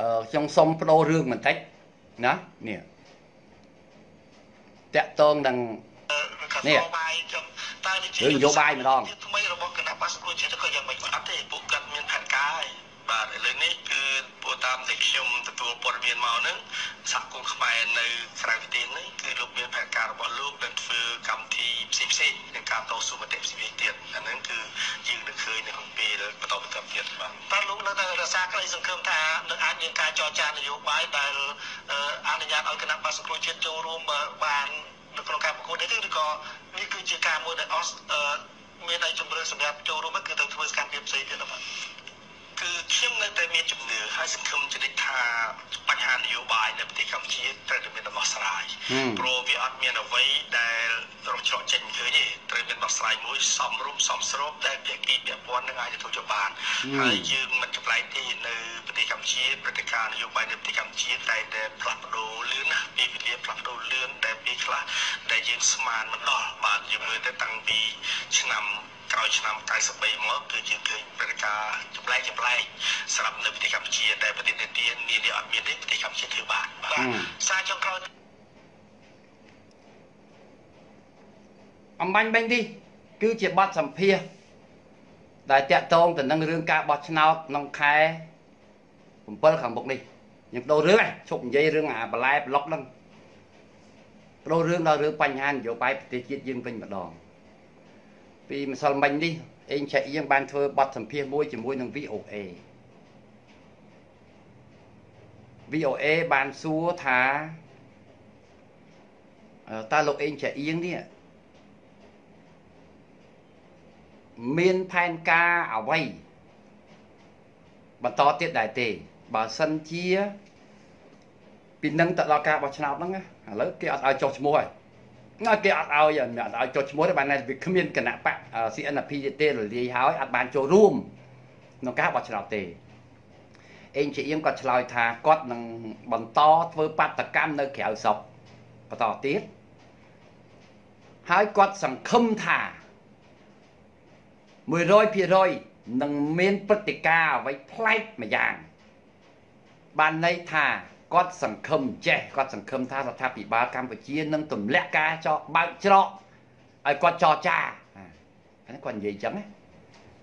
អឺខ្ញុំសុំបដូររឿងបន្តិចណានេះតាក់តងនឹងនេះរឿងនយោបាយម្ដងថ្មីរបស់គណៈបក្សប្រជាជាតិក៏យ៉ាងមិនអត់ទេពួកគាត់មានផែនការហើយបាទឥឡូវនេះគឺពួក តាមដែលខ្ញុំទទួលព័ត៌មានមកហ្នឹងសហគមន៍ខ្មែរនៅក្រៅប្រទេសនេះគឺលោកមានផែនការរបស់លោកដែលធ្វើកម្មវិធីផ្សេងផ្សេងនឹងការតស៊ូមតិផ្សេងៗទៀតអាហ្នឹងគឺយើងនឹងឃើញនៅក្នុងពេលបន្តបន្តទៀតបាទតើលោកនៅតែរក្សាក្តីសង្ឃឹមថានឹងអាចមានការចរចានយោបាយដែលអនុញ្ញាតឲ្យគណៈបក្សសង្គ្រោះជាតិចូលរួមបាននៅក្នុងការប្រកួតនេះឬក៏នេះគឺជាការមួយដែលអស់មានតែជំរឿនសម្រាប់ចូលរួមគឺទៅធ្វើសកម្មភាពផ្សេងទៀតបាទ គឺខ្ញុំនៅតែមានជំនឿហើយសង្ឃឹមជិតថាបញ្ហានយោបាយនៅប្រទេសកម្ពុជាត្រូវតែមានដំណោះស្រាយព្រោះវាអត់មានអ្វីដែលរកច្រកចេញឃើញទេត្រូវមានដំណោះស្រាយមួយសមរម្យសមស្របដែលភាគីពាក់ព័ន្ធនឹងអាចទទួលយកបានហើយយើងមិនចម្លែកទេនៅប្រទេសកម្ពុជាព្រឹត្តិការណ៍នយោបាយនៅប្រទេសកម្ពុជាតែតែផ្លាស់ប្ដូរលឿនណាពេលវេលាផ្លាស់ប្ដូរលឿនតែពេលខ្លះដែលយើងស្មានមិនដល់បាទយើងមើលទៅតាំងពីឆ្នាំ ក្រោយឆ្នាំ93មកគឺជាឃើញព្រឹត្តិការណ៍ចម្លែកចម្លែកសម្រាប់នៅប្រទេសកម្ពុជាតែប្រទេសទៅទៀតនានាអត់មានទេប្រទេសកម្ពុជាធ្វើបានបាទសារចុងក្រោយអំបញ្ញបេងនេះគឺជាបទសម្ភាសដែលតាក់ទងទៅនឹងរឿងការបោះឆ្នោតក្នុងខែ7ខាងមុខនេះខ្ញុំដូររឿងឈប់និយាយរឿងអាបន្លែប្លុកហ្នឹងដូររឿងដល់រឿងបញ្ហានយោបាយប្រទេសជាតិយើងវិញម្ដង ពីម្សិលមិញនេះអេងឆៃអៀងបានធ្វើបទសម្ភាសមួយជាមួយនឹង VOA VOA បានសួរថាតើលោកអេងឆៃអៀងនេះមានផែនការអ្វីបន្តទៀតដែរទេ បើសិនជា ពីនឹងទៅដល់ការបោះឆ្នោតហ្នឹងឥឡូវគេអត់ឲ្យចុះឈ្មោះហើយណា គេអត់ឲ្យអត់ឲ្យចុះឈ្មោះទេបានវាគ្មានគណៈបក CNP ទេរលាយហើយអត់បានចូលរួមក្នុងការបោះឆ្នោតទេអេងជាអៀងគាត់ឆ្លើយថាគាត់នឹងបន្តធ្វើបាតកម្មនៅក្រៅស្រុកបន្តទៀតហើយគាត់សង្ឃឹមថា100%នឹងមានព្រឹត្តិការណ៍អ្វីប្លែកម្យ៉ាងបានន័យថា គាត់សង្ឃឹមចេះគាត់សង្ឃឹមថារដ្ឋាភិបាលកម្ពុជានឹងទម្លាក់ការចោបើកច្រកឲ្យគាត់ចរចាអានេះគាត់និយាយអញ្ចឹងណា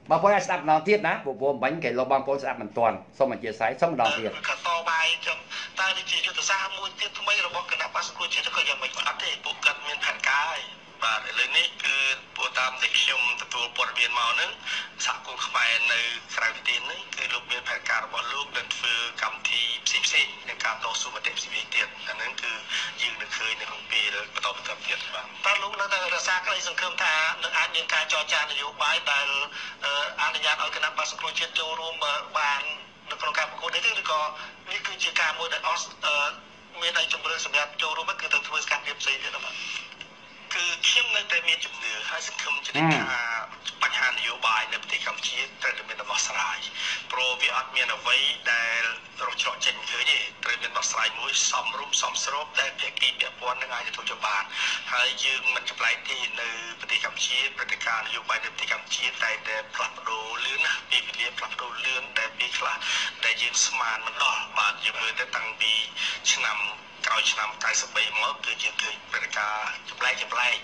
បងប្អូនអាចស្ដាប់ម្ដងទៀតណាព្រោះព្រោះមិញគេលោកបងប្អូនស្ដាប់មិនទាន់សូមអធិស្ឋានសូមម្ដងទៀតកតបាយចឹងតើនេះជាយុទ្ធសាស្ត្រមួយទៀតថ្មីរបស់គណៈបក្សសង្គ្រោះជាតិក៏យ៉ាងមិនអត់ទេពួកគាត់មានផែនការហើយ បាទឥឡូវនេះគឺពួកតាមដែលខ្ញុំទទួលព័ត៌មានមកហ្នឹងសហគមន៍ខ្មែរនៅក្រៅប្រទេសនេះគឺលោកមានផែនការរបស់លោកដែលធ្វើកម្មវិធីផ្សេងផ្សេងในការតស៊ូមតិផ្សេងទៀតអាហ្នឹងគឺយើងនឹងឃើញនៅក្នុងពេលបន្តបន្តទៀតបាទតើលោកនៅតែរក្សាក្តីសង្ឃឹមថានឹងអាចមានការចរចានយោបាយដែលអនុញ្ញាតឲ្យគណៈបក្សសង្គ្រោះជាតិចូលរួមបាននៅក្នុងការប្រកួតនេះទេឬក៏នេះគឺជាការមួយដែលអស់មានតែជំរឿនសម្រាប់ចូលរួមគឺទៅធ្វើសកម្មភាពផ្សេងទៀតបាទ គឺខ្ញុំនៅតែមានជំនឿហើយសង្ឃឹមចិត្តថាបញ្ហានយោបាយនៅប្រទេសកម្ពុជាត្រូវតែមានដំណោះស្រាយព្រោះវាអត់មានអ្វីដែលរកច្រកចេញឃើញទេត្រូវមានដំណោះស្រាយមួយសមរម្យសមស្របដែលភាគីពាក់ព័ន្ធនឹងអាចទទួលយកបានហើយយើងមិនចម្លែកទេនៅប្រទេសកម្ពុជាព្រឹត្តិការណ៍នយោបាយនៅប្រទេសកម្ពុជាតែតែផ្លាស់ប្ដូរលឿនណាពេលវេលាផ្លាស់ប្ដូរលឿនតែពេលខ្លះដែលយើងស្មានមិនដល់បាទយើងមើលទៅតាំងពីឆ្នាំ ក្រោយឆ្នាំ93មកគឺជាឃើញព្រឹត្តិការណ៍ចម្លែកចម្លែក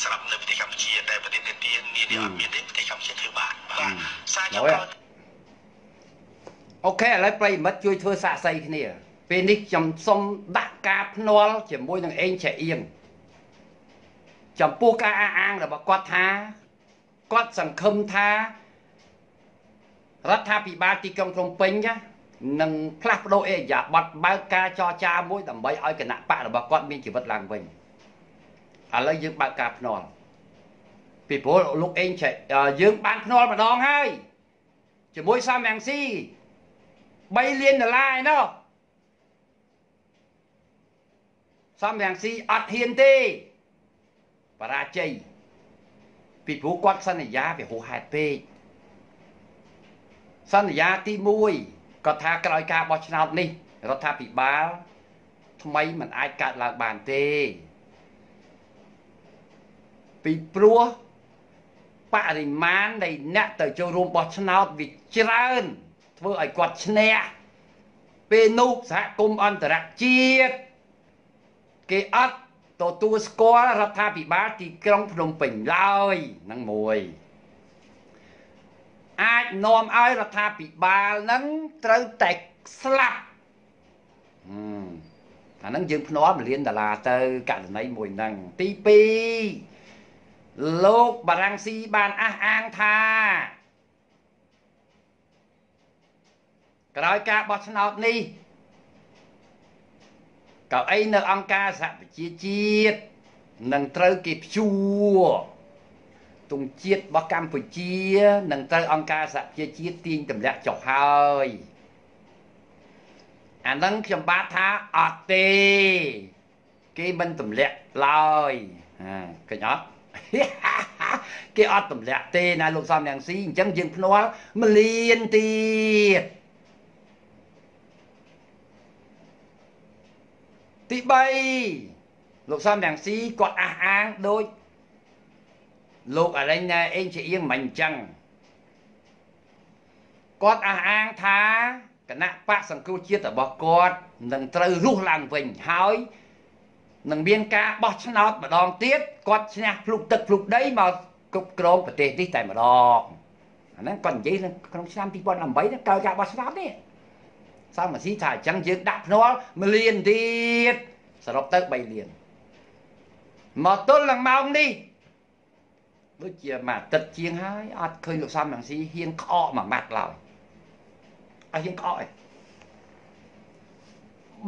សម្រាប់នៅប្រទេសកម្ពុជាតែប្រទេសទៀតនានាអត់មានទេប្រទេសកម្ពុជាធ្វើបានបាទសារចុងក្រោយអូខេឥឡូវប្រិមិត្តជួយធ្វើសាកសីគ្នា ពេលនេះខ្ញុំសុំដាក់ការភ្នាល់ជាមួយនឹងអេងឆាអៀងចំពោះការអះអាងរបស់គាត់ថាគាត់សង្ឃឹមថារដ្ឋាភិបាលទីក្រុងភ្នំពេញណា នឹងផ្លាស់ប្ដូរអេរយាប័តបើកការចរចាមួយដើម្បីឲ្យគណៈបករបស់គាត់មានជីវិតឡើងវិញឥឡូវយើងបើកការភ្នាល់ពីព្រោះលោកអេងឆែយើងបានភ្នាល់ម្ដងហើយជាមួយសំរងស៊ី3លានដុល្លារឯណោះសំរងស៊ីអត់ហ៊ានទេបរាជ័យពីព្រោះគាត់សន្យាវាហួសហេតុពេកសន្យាទី1 គាត់ថាក្រោយការបោះឆ្នោតនេះរដ្ឋាភិបាលថ្មីមិនអាចកើតឡើងបានទេពីព្រោះបរិមាណនៃអ្នកទៅចូលរួមបោះឆ្នោតវាច្រើនធ្វើឲ្យគាត់ឈ្នះពេលនោះសហគមន៍អន្តរជាតិគេអត់ទទួលស្គាល់រដ្ឋាភិបាលទីក្រុងភ្នំពេញឡើយហ្នឹងមួយ អាចនាំឲ្យរដ្ឋាភិបាលហ្នឹងត្រូវតែស្លាប់អាហ្នឹងយើងភ្នាល់មលានដុល្លារទៅករណីមួយហ្នឹងទី2លោកបារាំងស៊ីបានអះអាងថាក្រោយការបោះឆ្នោតនេះកៅអីនៅអង្គការសហប្រជាជាតិនឹងត្រូវគេព្យួរ ទងជាតិរបស់កម្ពុជានឹងត្រូវអង្គការសហប្រជាជាតិទាញទម្លាក់ចុះហើយអានឹងខ្ញុំបាទថាអត់ទេ គេមិនទម្លាក់ឡើយហាឃើញអត់គេអត់ទម្លាក់ទេណាលោកសំយ៉ាងស៊ីអញ្ចឹងយើងភ្នាល់មលៀនទៀតទី3លោកសំយ៉ាងស៊ីគាត់អះអាងដូច លោកអរិញណាអេងជាអៀងមិនអញ្ចឹងគាត់អះអាងថាគណៈបកសង្គ្រោះជាតិរបស់គាត់នឹងត្រូវរស់ឡើងវិញហើយនឹងមានការបោះឆ្នោតម្ដងទៀតគាត់ឈ្នះភ្លុកទឹកភ្លុកដីមកគ្រប់គ្រងប្រទេសនេះតែម្ដងអាហ្នឹងគាត់និយាយក្នុងឆ្នាំ2018ហ្នឹងក្រោយការបោះឆ្នោតនេះសាមស៊ីថាអញ្ចឹងយើងដាក់ភ្នាល់1លានទៀតសរុបទៅ3លានមកទល់នឹងម៉ោងនេះ ដូចជាមួយអាទិត្យជាងហើយអត់ឃើញលោកសំរងស៊ីហ៊ានក្អកមួយម៉ាត់ឡើយឲ្យហ៊ានក្អកឯង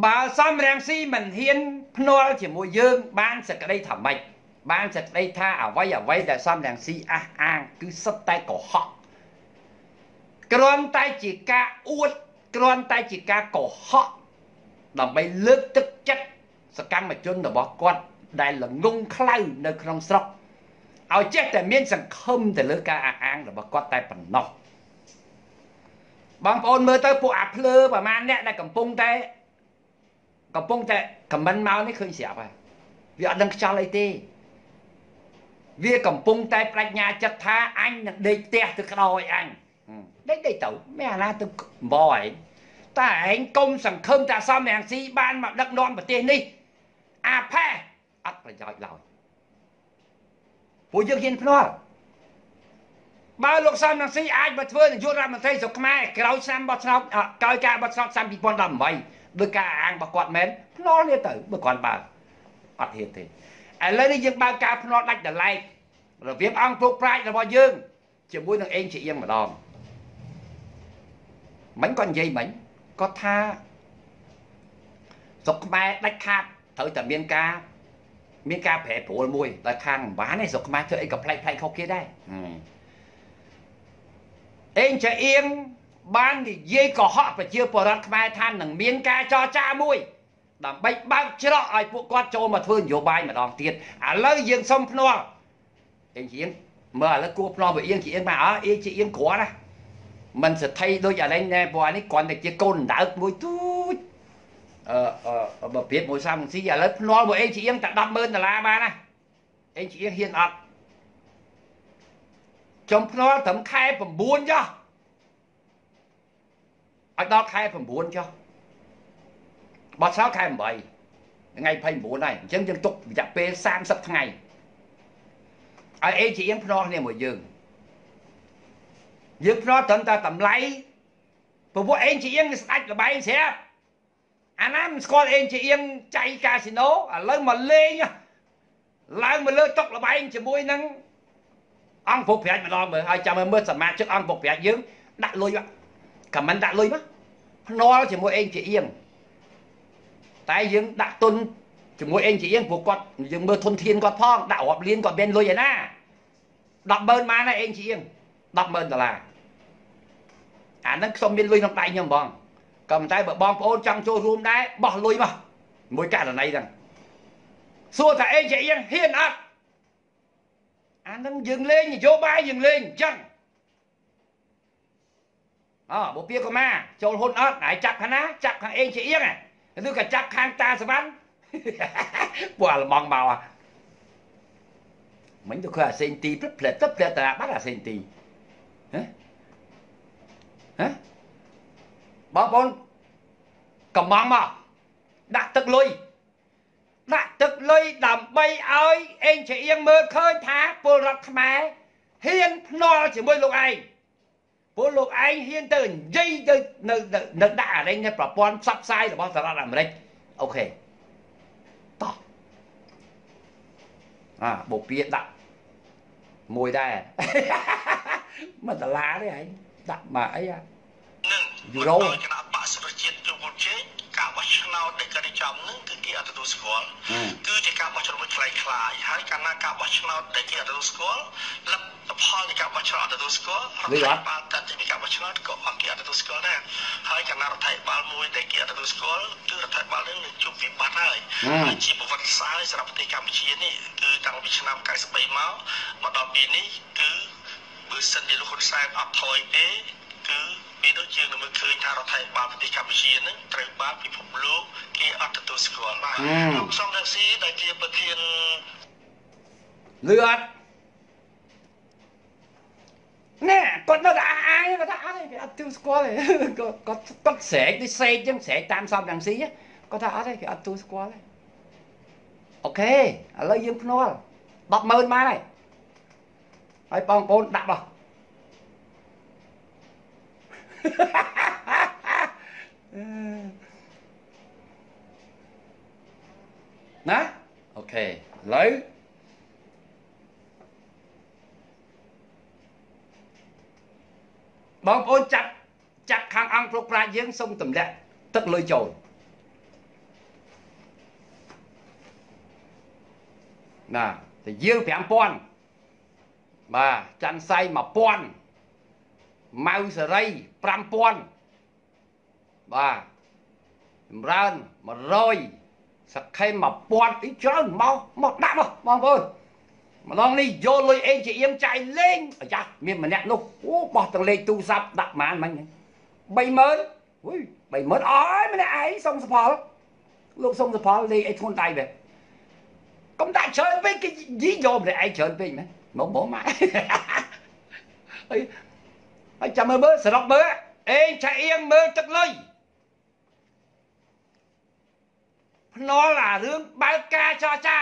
បើសំរងស៊ីមិនហ៊ានភ្នាល់ជាមួយយើង បានសក្តីថាម៉េចបានសក្តីថាអ្វីអ្វីដែលសំរងស៊ីអះអាង គឺសុទ្ធតែកុហកគ្រាន់តែជាការអួតគ្រាន់តែជាការកុហកដើម្បីលើកទឹកចិត្តសកម្មជនរបស់គាត់ដែលល្ងងខ្លៅនៅក្នុងស្រុក ឲ្យចេះតែមាន សង្ឃឹមទៅលើការអះអាងរបស់គាត់តែប៉ុណ្ណោះបងប្អូនមើលទៅពួកអាភ្លើប្រហែលអ្នកដែលកំពុងតែកំពុងតែខមមិនមកនេះឃើញស្រាប់ហើយវាអត់ដឹងខ្យល់អីទេវាកំពុងតែបញ្ញាចិត្តថាអញនឹងដេកផ្ទះទៅក្តោយអញដេកដេកទៅមានអាណាទៅបោឯងតែឯងកុំសង្ឃឹមថាសំរងស៊ីបានមកដឹកនាំប្រទេសនេះអាផេះអត់ប្រយោជន៍ឡើយ ពួកយើងហ៊ានភ្នាល់បើលោកសំរងស៊ីអាចមកធ្វើនាយករដ្ឋមន្ត្រីស្រុកខ្មែរក្រោយឆ្នាំបោះឆ្នោតក្រោយការបោះឆ្នោតឆ្នាំ2018ដោយការអាងរបស់គាត់មែនភ្នាល់នេះទៅបើគាត់បើអត់ហ៊ានទេឥឡូវនេះយើងបើកការភ្នាល់ដាច់ដライរបៀបអង្គពុកប្រាជ្ញរបស់យើងជាមួយនឹងអេងជាអៀងម្ដងមិញគាត់និយាយមិញគាត់ថាស្រុកខ្មែរដាច់ខាតត្រូវតែមានការ មានការប្រែប្រួលមួយដោយខាងម្បាននេះស្រុកខ្មែរធ្វើអីក៏ប្លែកប្លែកខុសគេដែរអេងចាអៀងបាននិយាយកុហកប្រជាពលរដ្ឋខ្មែរថានឹងមានការចរចាមួយដើម្បីបើកច្រកឲ្យពួកគាត់ចូលមកធ្វើនយោបាយម្ដងទៀតឥឡូវយើងសុំភ្នាល់អេងជាអៀងមើលឥឡូវគួរភ្នាល់វាអៀងជាអៀងមកអើអេងជាអៀងគ្រាន់ណាមិនសទ្ធិដូចអានេះណែព្រោះអានេះគ្រាន់តែជាកូនដើកមួយទូច អឺអឺបើប្រៀបមួយសាមស៊ីឥឡូវភ្នាល់មួយអេងជាអៀងតែ100,000ដុល្លារបានណាអេងជាអៀងហ៊ានអត់ចំភ្នាល់ត្រឹមខែ9ចុះឲ្យដល់ខែ9ចុះបោះឆ្នោតខែ8ថ្ងៃ29ហើយអញ្ចឹងយើងទុករយៈពេល30ថ្ងៃឲ្យអេជាអៀងភ្នាល់គ្នាមួយយើងយើងផ្ដោតត្រឹមតែតម្លៃព្រោះពួកអេងជាអៀងស្ដាច់លបែងស្រាប់ អាណាមិនស្គាល់អេងជាអៀងចៃកាស៊ីណូឥឡូវមកលេងឡើងមកលើតុកលបែងជាមួយនឹងអង្គពុកប្រាច់ម្ដងមើលហើយចាំមើលសមាជិកអង្គពុកប្រាច់យើងដាក់លុយខមមិនដាក់លុយមកភ្នាល់ជាមួយអេងជាអៀងតែយើងដាក់ទុនជាមួយអេងជាអៀងព្រោះគាត់យើងមើលធនធានគាត់ផងដាក់រាប់លានគាត់មានលុយឯណា10ម៉ឺនម៉ានអេងជាអៀង10ម៉ឺនដុល្លារអាហ្នឹងខ្ញុំមានលុយក្នុងដៃខ្ញុំបង ក៏ប៉ុន្តែបើបងប្អូនចង់ចូលរួមដែរបោះលុយមកមួយករណីហ្នឹងសួរថាអេជាអៀងហ៊ានអត់អាហ្នឹងយើងលេងនយោបាយយើងលេងអញ្ចឹងអើបុព្វាកុមារចូលហ៊ុនអត់ហើយចាប់ខាងណាចាប់ខាងអេជាអៀងឬក៏ចាប់ខាងតាសវណ្ណពួកអាល្លម៉ង់មកមិញទៅឃើញអាសេងទីផ្លិតផ្លិតផ្លិតតាបាត់អាសេងទីហ៎ហ៎ បងប្អូនកំងមកដាក់ទឹកលុយដាក់ទឹកលុយដើម្បីឲ្យអេងជាអៀងមើលឃើញថាពលរដ្ឋខ្មែរហ៊ានភ្នាល់ជាមួយលោកឯងពលលោកឯងហ៊ានទៅនិយាយទៅនៅនៅដាក់អរិញនៅប្រព័ន្ធផ្សព្វផ្សាយរបស់សហរដ្ឋអាមេរិកអូខេតោះអាបូព៌ាដាក់មួយដែរមួយដុល្លារទេឯងដាក់មកអីអានឹង យូរ៉ូគណៈបកសប្រជាជាតិទូមុនជេការបោះឆ្នោតដែលគេចំនឹងគឺគេអត់ទទួលស្គាល់គឺជាការបោះឆ្នោតមួយថ្លៃថ្លាយហើយកាលណាការបោះឆ្នោតដែលគេអត់ទទួលស្គាល់លទ្ធផលនៃការបោះឆ្នោតអត់ទទួលស្គាល់រដ្ឋាភិបាលកាត់ទីការបោះឆ្នោតក៏អត់គេអត់ទទួលស្គាល់ដែរហើយកាលណារដ្ឋាភិបាលមួយដែលគេអត់ទទួលស្គាល់គឺរដ្ឋាភិបាលនឹងជួបវិបត្តិហើយហើយជាប្រវត្តិសាស្ត្រសម្រាប់ប្រទេសកម្ពុជានេះគឺតាំងពីឆ្នាំ93មកមកដល់ពេលនេះគឺបើសិនជាលោកហ៊ុនសែនអត់ថយទេគឺ ពេលនោះយើងនឹងមើលឃើញថារដ្ឋាភិបាលប្រទេសកម្ពុជានឹងត្រូវបានពិភពលោកគេអត់ទទួលស្គាល់បាទអឺលោកសំរងស៊ីដែលជាប្រធានលឺអត់ណែគាត់នៅតែអះអាយគាត់ថាអត់ទេគេអត់ទិវស្គាល់ទេគាត់គាត់គាត់ស្រែកដូចសេកចឹងស្រែកតាមសំរងស៊ីគាត់ថាអត់ទេគេអត់ទិវស្គាល់ទេអូខេឥឡូវយើងភ្នាល់100000បានហើយហើយបងប្អូនដាក់បោះ ណាអូខេឥឡូវបងប្អូនចាប់ចាប់ខាងអង្គគ្រប់ប្រាជ្ញយើងសុំទម្លាក់ទឹកលុយចូលណាតែយើង5000បាទច័ន្ទស័យ1000 ម៉ៅសេរី5000បាទចម្រើន100សក្ខេ1000អីច្រើនមកមកដាក់មកបងប្អូនម្ដងនេះយកលុយអេងជាអៀងចាយលេងអាយ៉ាមានម្នាក់នោះអូបោះទាំងលេខទូរស័ព្ទដាក់ប៉ុន្មានមិញ30000អុយ30000អស់ហើយម្នាក់ឯងសុំសផលលោកសុំសផលលេខអីធ្ងន់ដៃបែបកុំដាក់ច្រើនពេកគេយីយកម្នាក់ឯងច្រើនពេកមែនមកមកម៉ែហើយ ហើយចាំមើលមើលសរុបមើលអេងចាអៀងមើលទឹកលុយភ្នាល់អារឿងបើកការចរចា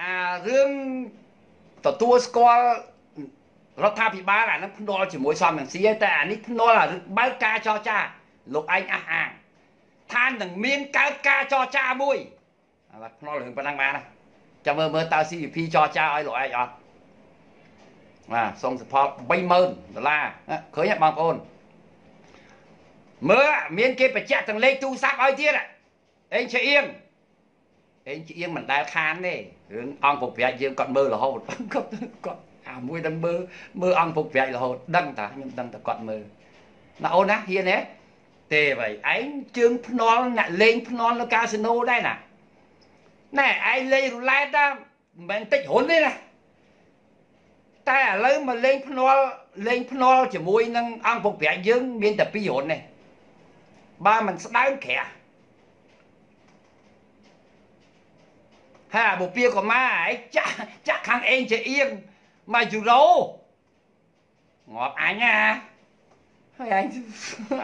អារឿងទទួលស្គាល់រដ្ឋាភិបាលអាហ្នឹងភ្នាល់ជាមួយសំរងស៊ីតែអានេះភ្នាល់អារឿងបើកការចរចាលោកឯងអះអាងថានឹងមានកើតការចរចាមួយអាឡាភ្នាល់រឿងប៉ុណ្ណឹងបានណាចាំមើលមើលតើ CVP ចរចាឲ្យលោកឯងអត់ បាទសុំសផល30000ដុល្លារណាឃើញទេបងប្អូនមើលមានគេបញ្ជាក់ទាំងលេខទូរស័ព្ទឲ្យទៀតអេងជាអៀងអេងជាអៀងមិនដែលខានទេរឿងអង្គពុកប្រាច់យើងគាត់មើលរហូតគាត់គាត់អាមួយដឹងមើលមើលអង្គពុកប្រាច់រហូតដឹងតាខ្ញុំដឹងតែគាត់មើលណាអូនណាហ៊ានទេទេបើឯងជើងភ្នាល់អ្នកលេងភ្នាល់នៅកាស៊ីណូដែរណាណែឯងលេងរូឡែតណាមិនមែនតិចហ៊ុនទេណា តែឥឡូវមកលេងភ្នាល់លេងភ្នាល់ជាមួយនឹងអង្គពុកប្រាច់យើង មានតែពីរហ៊ុនទេបើមិនស្ដើងក្រាស់ហាបុព្វាកុមារឯងចាក់ចាក់ខាងអេងជាអៀងមកយូរ៉ូងាប់អញណាហើយឯង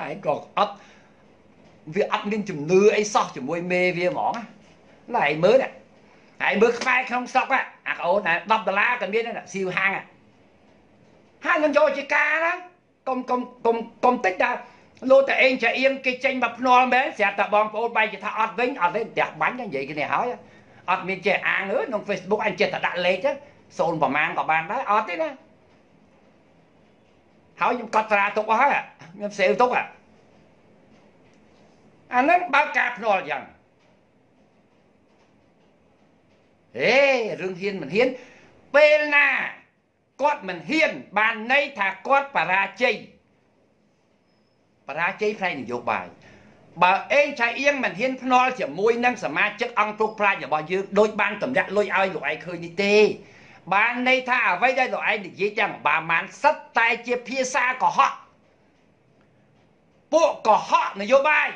ឯងក៏អត់វាអត់មានជំនឿអីសោះជាមួយមេវាហ្មងណាឯងមើលណាឯងមើលខ្មែរក្នុងស្រុកអាកអូនណា10ដុល្លារក៏មានដែរស៊ីវហាង ហាងខ្ញុំចូលជាការណាកុំកុំកុំកុំតិចដែរលោតែអេងចាអៀងគេចេញមកភ្នាល់មែនស្រាប់តែបងប្អូនបែរជាថាអត់វិញអត់ទេផ្ទះបាញ់និយាយគ្នាហើយអត់មានចេះអាងអើក្នុង Facebook អញចេះតែដាក់លេខទៅសូនប្រមាណក៏បានដែរអត់ទេណាហើយខ្ញុំកត់ត្រាទុកអស់ហើយខ្ញុំសេវទុកអាហ្នឹងបើកការភ្នាល់យ៉ាងហេរឿងហ៊ានមិនហ៊ានពេលណា គាត់មិនហ៊ាន បានន័យថាគាត់បរាជ័យបរាជ័យផ្នែកនយោបាយបើអេងឆៃអៀងមិនហ៊ានភ្នាល់ជាមួយនឹងសមាជិកអង្គពុកប្រាជ្ញរបស់យើងដូចបានតម្លាក់លុយឲ្យលោកឯងឃើញនេះទេ បានន័យថាអ្វីដែលលោកឯងនិយាយទាំងបាមានសិតតែជាភាសាកុហកពួកកុហកនយោបាយ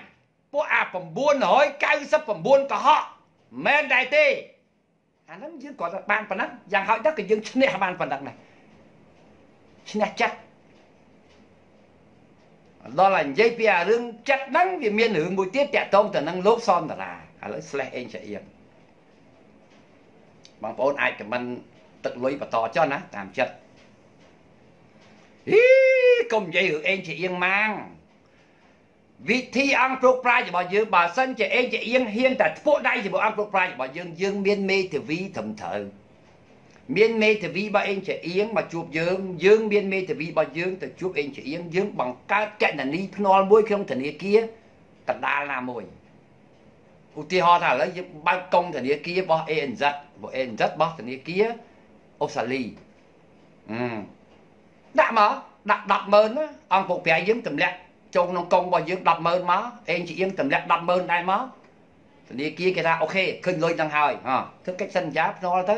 ពួកអា999កុហកមិនមែនដែរទេអាហ្នឹងយើងគាត់ថាបានប៉ុណ្ណឹងយ៉ាងហោចទៅក៏យើងឈ្នះបានប៉ុណ្ណឹងដែរ ឈ្នះចិត្តដល់តែនិយាយពីអារឿងចិត្តហ្នឹងវាមានរឿងមួយទៀតតាក់ទងទៅនឹងលោកសនតារាឥឡូវ slash អេងចាអៀងបងប្អូនអាចខមមិនទឹកលុយបន្តចុះណាតាមចិត្តអីកុំនិយាយរឿងអេងចាអៀងម៉ាងវិធីអង្គប្រុកប្រាជ្ញរបស់យើងបើសិនជាអេងជាអៀងហ៊ានតែធ្វើដៃជាមួយអង្គប្រុកប្រាជ្ញរបស់យើងយើងមានមេធាវីត្រឹមត្រូវ មានមេធាវីរបស់អេងជាអៀងមកជួបយើងយើងមានមេធាវីរបស់យើងទៅជួបអេងជាអៀងយើងបង្កើតកណនីភ្នាល់មួយក្នុងធនាគារកណ្ដាលណាមួយឧទាហរណ៍ថាឥឡូវយើងបើកកុងធនាគាររបស់ ANZ របស់ ANZ របស់ធនាគារអូស្ត្រាលីអឺដាក់មកដាក់100000ណាអង្គពុកប្រៃយើងទម្លាក់ចូលក្នុងកុងរបស់យើង100000មកអេងជាអៀងទម្លាក់100000ដែរមកធនាគារគេថាអូខេឃើញលុយហ្នឹងហើយហ៎ធ្វើកិច្ចសន្យាភ្នាល់ទៅ